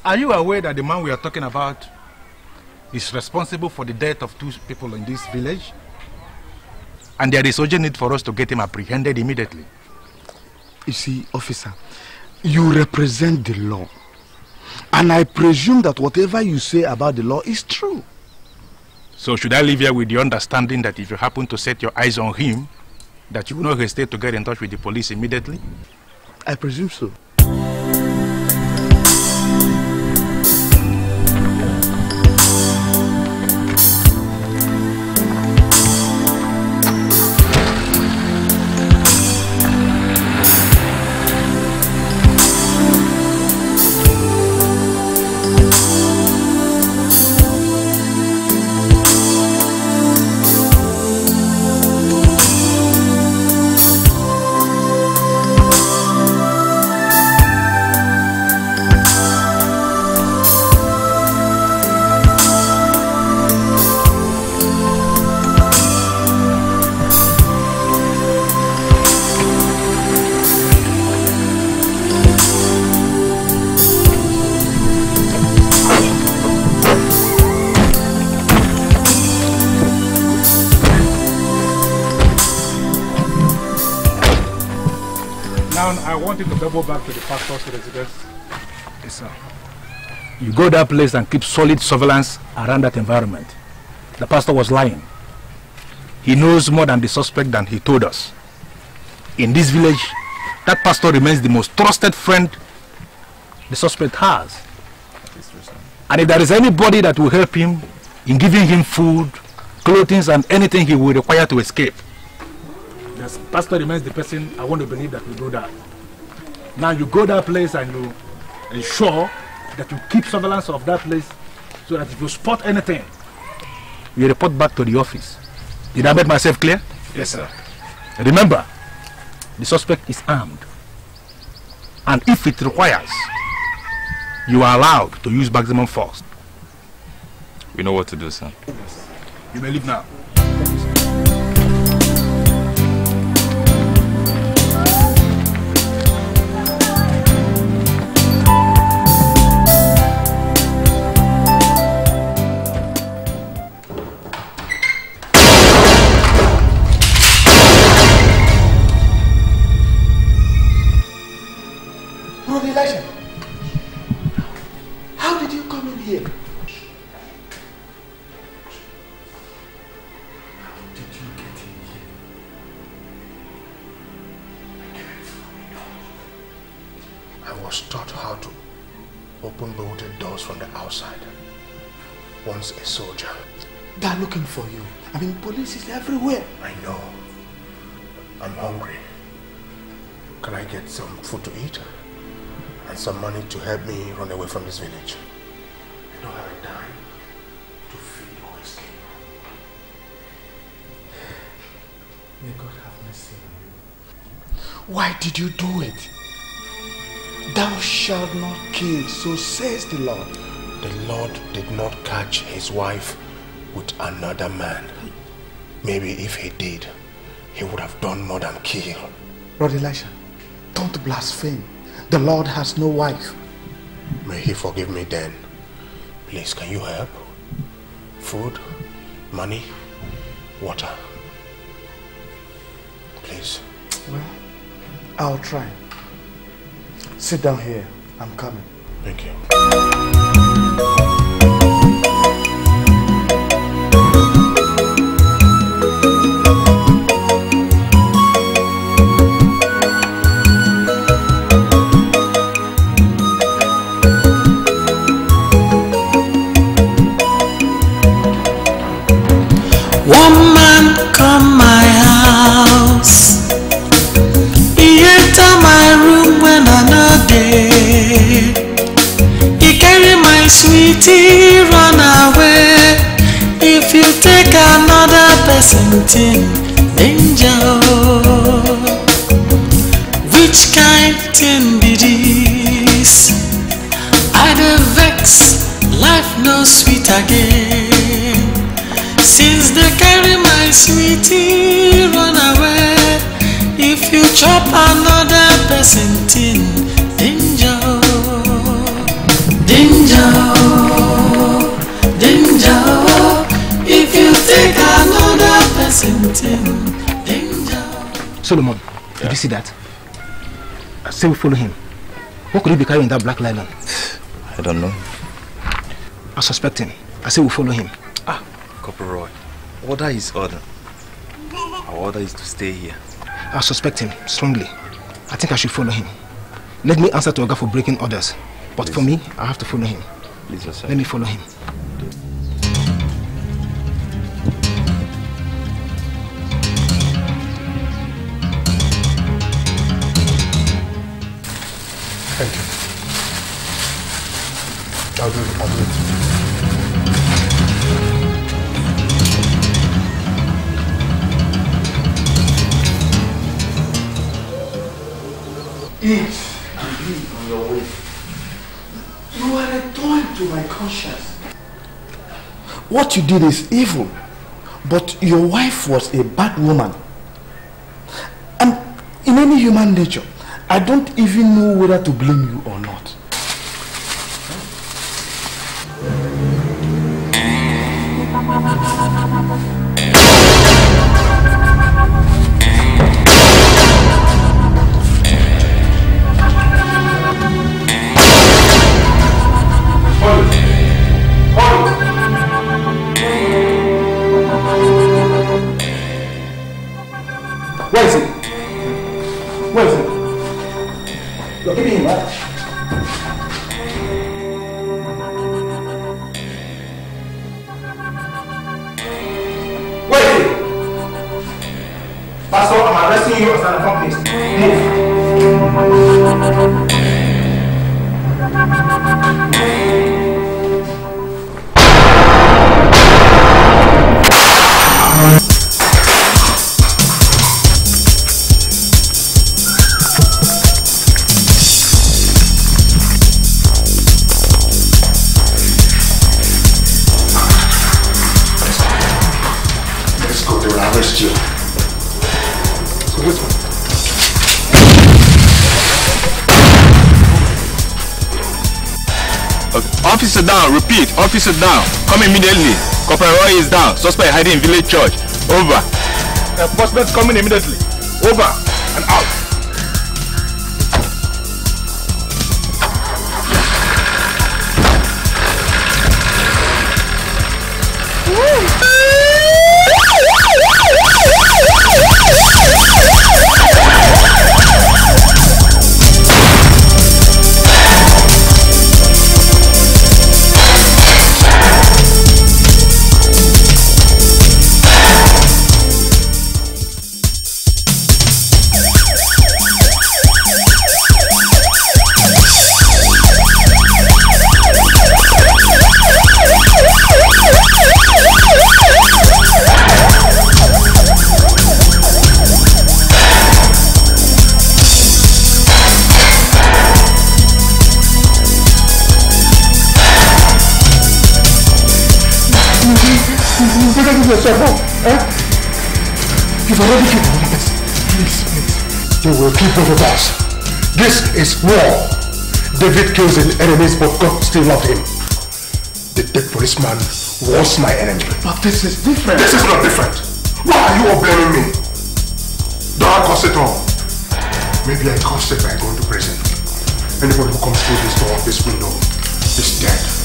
Are you aware that the man we are talking about is responsible for the death of two people in this village? And there is urgent need for us to get him apprehended immediately. You see, officer, you represent the law. And I presume that whatever you say about the law is true. So should I leave here with the understanding that if you happen to set your eyes on him, that you will not hesitate to get in touch with the police immediately? I presume so. Go that place and keep solid surveillance around that environment. The pastor was lying. He knows more than the suspect than he told us. In this village, that pastor remains the most trusted friend the suspect has. And if there is anybody that will help him in giving him food, clothing, and anything he will require to escape, the pastor remains the person I want to believe that will do that. Now you go that place and you ensure that you keep surveillance of that place so that if you spot anything, you report back to the office. Did I make myself clear? Yes, sir. Remember, the suspect is armed. And if it requires, you are allowed to use maximum force. We know what to do, sir. You may leave now. Away from this village. I don't have a dime to feed or escape. May God have mercy on you. Why did you do it? Thou shalt not kill, so says the Lord. The Lord did not catch his wife with another man. Maybe if he did, he would have done more than kill. Brother Elisha, don't blaspheme. The Lord has no wife. May he forgive me then. Please, can you help? Food, money, water. Please. Well, I'll try. Sit down here. I'm coming. Thank you. Another person Solomon, did you see that? I say we follow him. What could he be carrying that black nylon? I don't know. I suspect him. I say we follow him. Ah, Corporal Roy, order is order. Our order is to stay here. I suspect him strongly. I think I should follow him. Let me answer to Oga for breaking orders. But for me, I have to follow him. Please, yourself. Let me follow him. I'll do it. I'll do it. Eat and be on your way. You are a thorn to my conscience. What you did is evil, but your wife was a bad woman. And in any human nature, I don't even know whether to blame you or not. Officer down. Come immediately. Corporal Roy is down. Suspect hiding in village church. Over. Enforcement coming immediately. Over and out. Will both of us. This is war. David kills his enemies, but God still loved him. The dead policeman was my enemy. But this is different. This is not different. Why are you all blaming me? Don't I cause it all? Maybe I caused it by going to prison. Anyone who comes through this door, this window, is dead.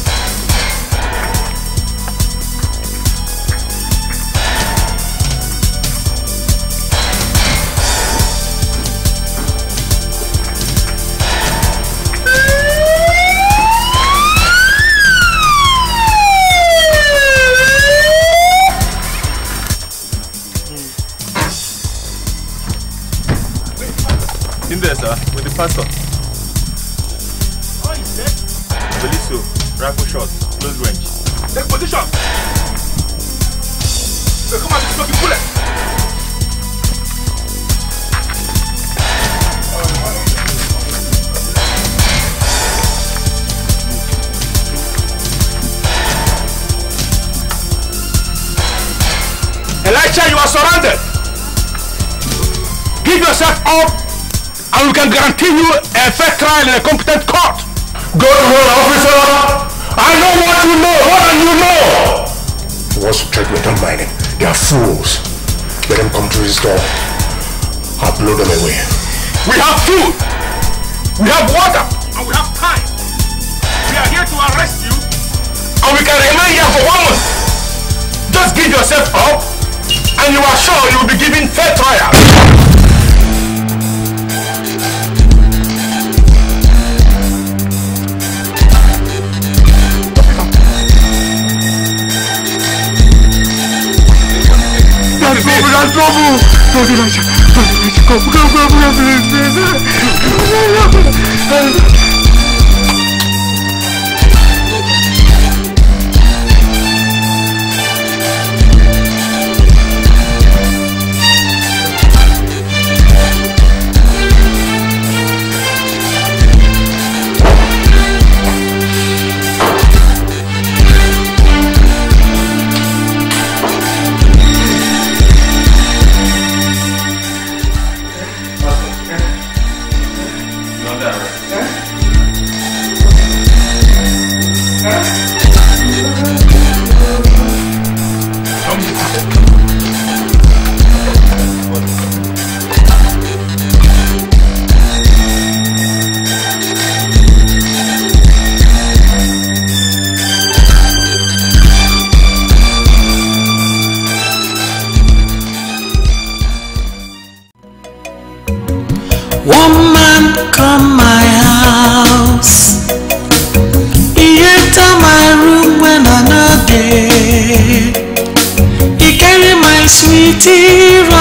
Can guarantee you a fair trial in a competent court. Go to hell, officer! I know what you know! What do you know? To threaten me, don't mind him. They are fools. Let them come through this door. I'll blow them away. We have food, we have water, and we have time. We are here to arrest you, and we can remain here for one month. Just give yourself up, and you are sure you will be given fair trial. That's trouble, that's trouble! Don't do that. Don't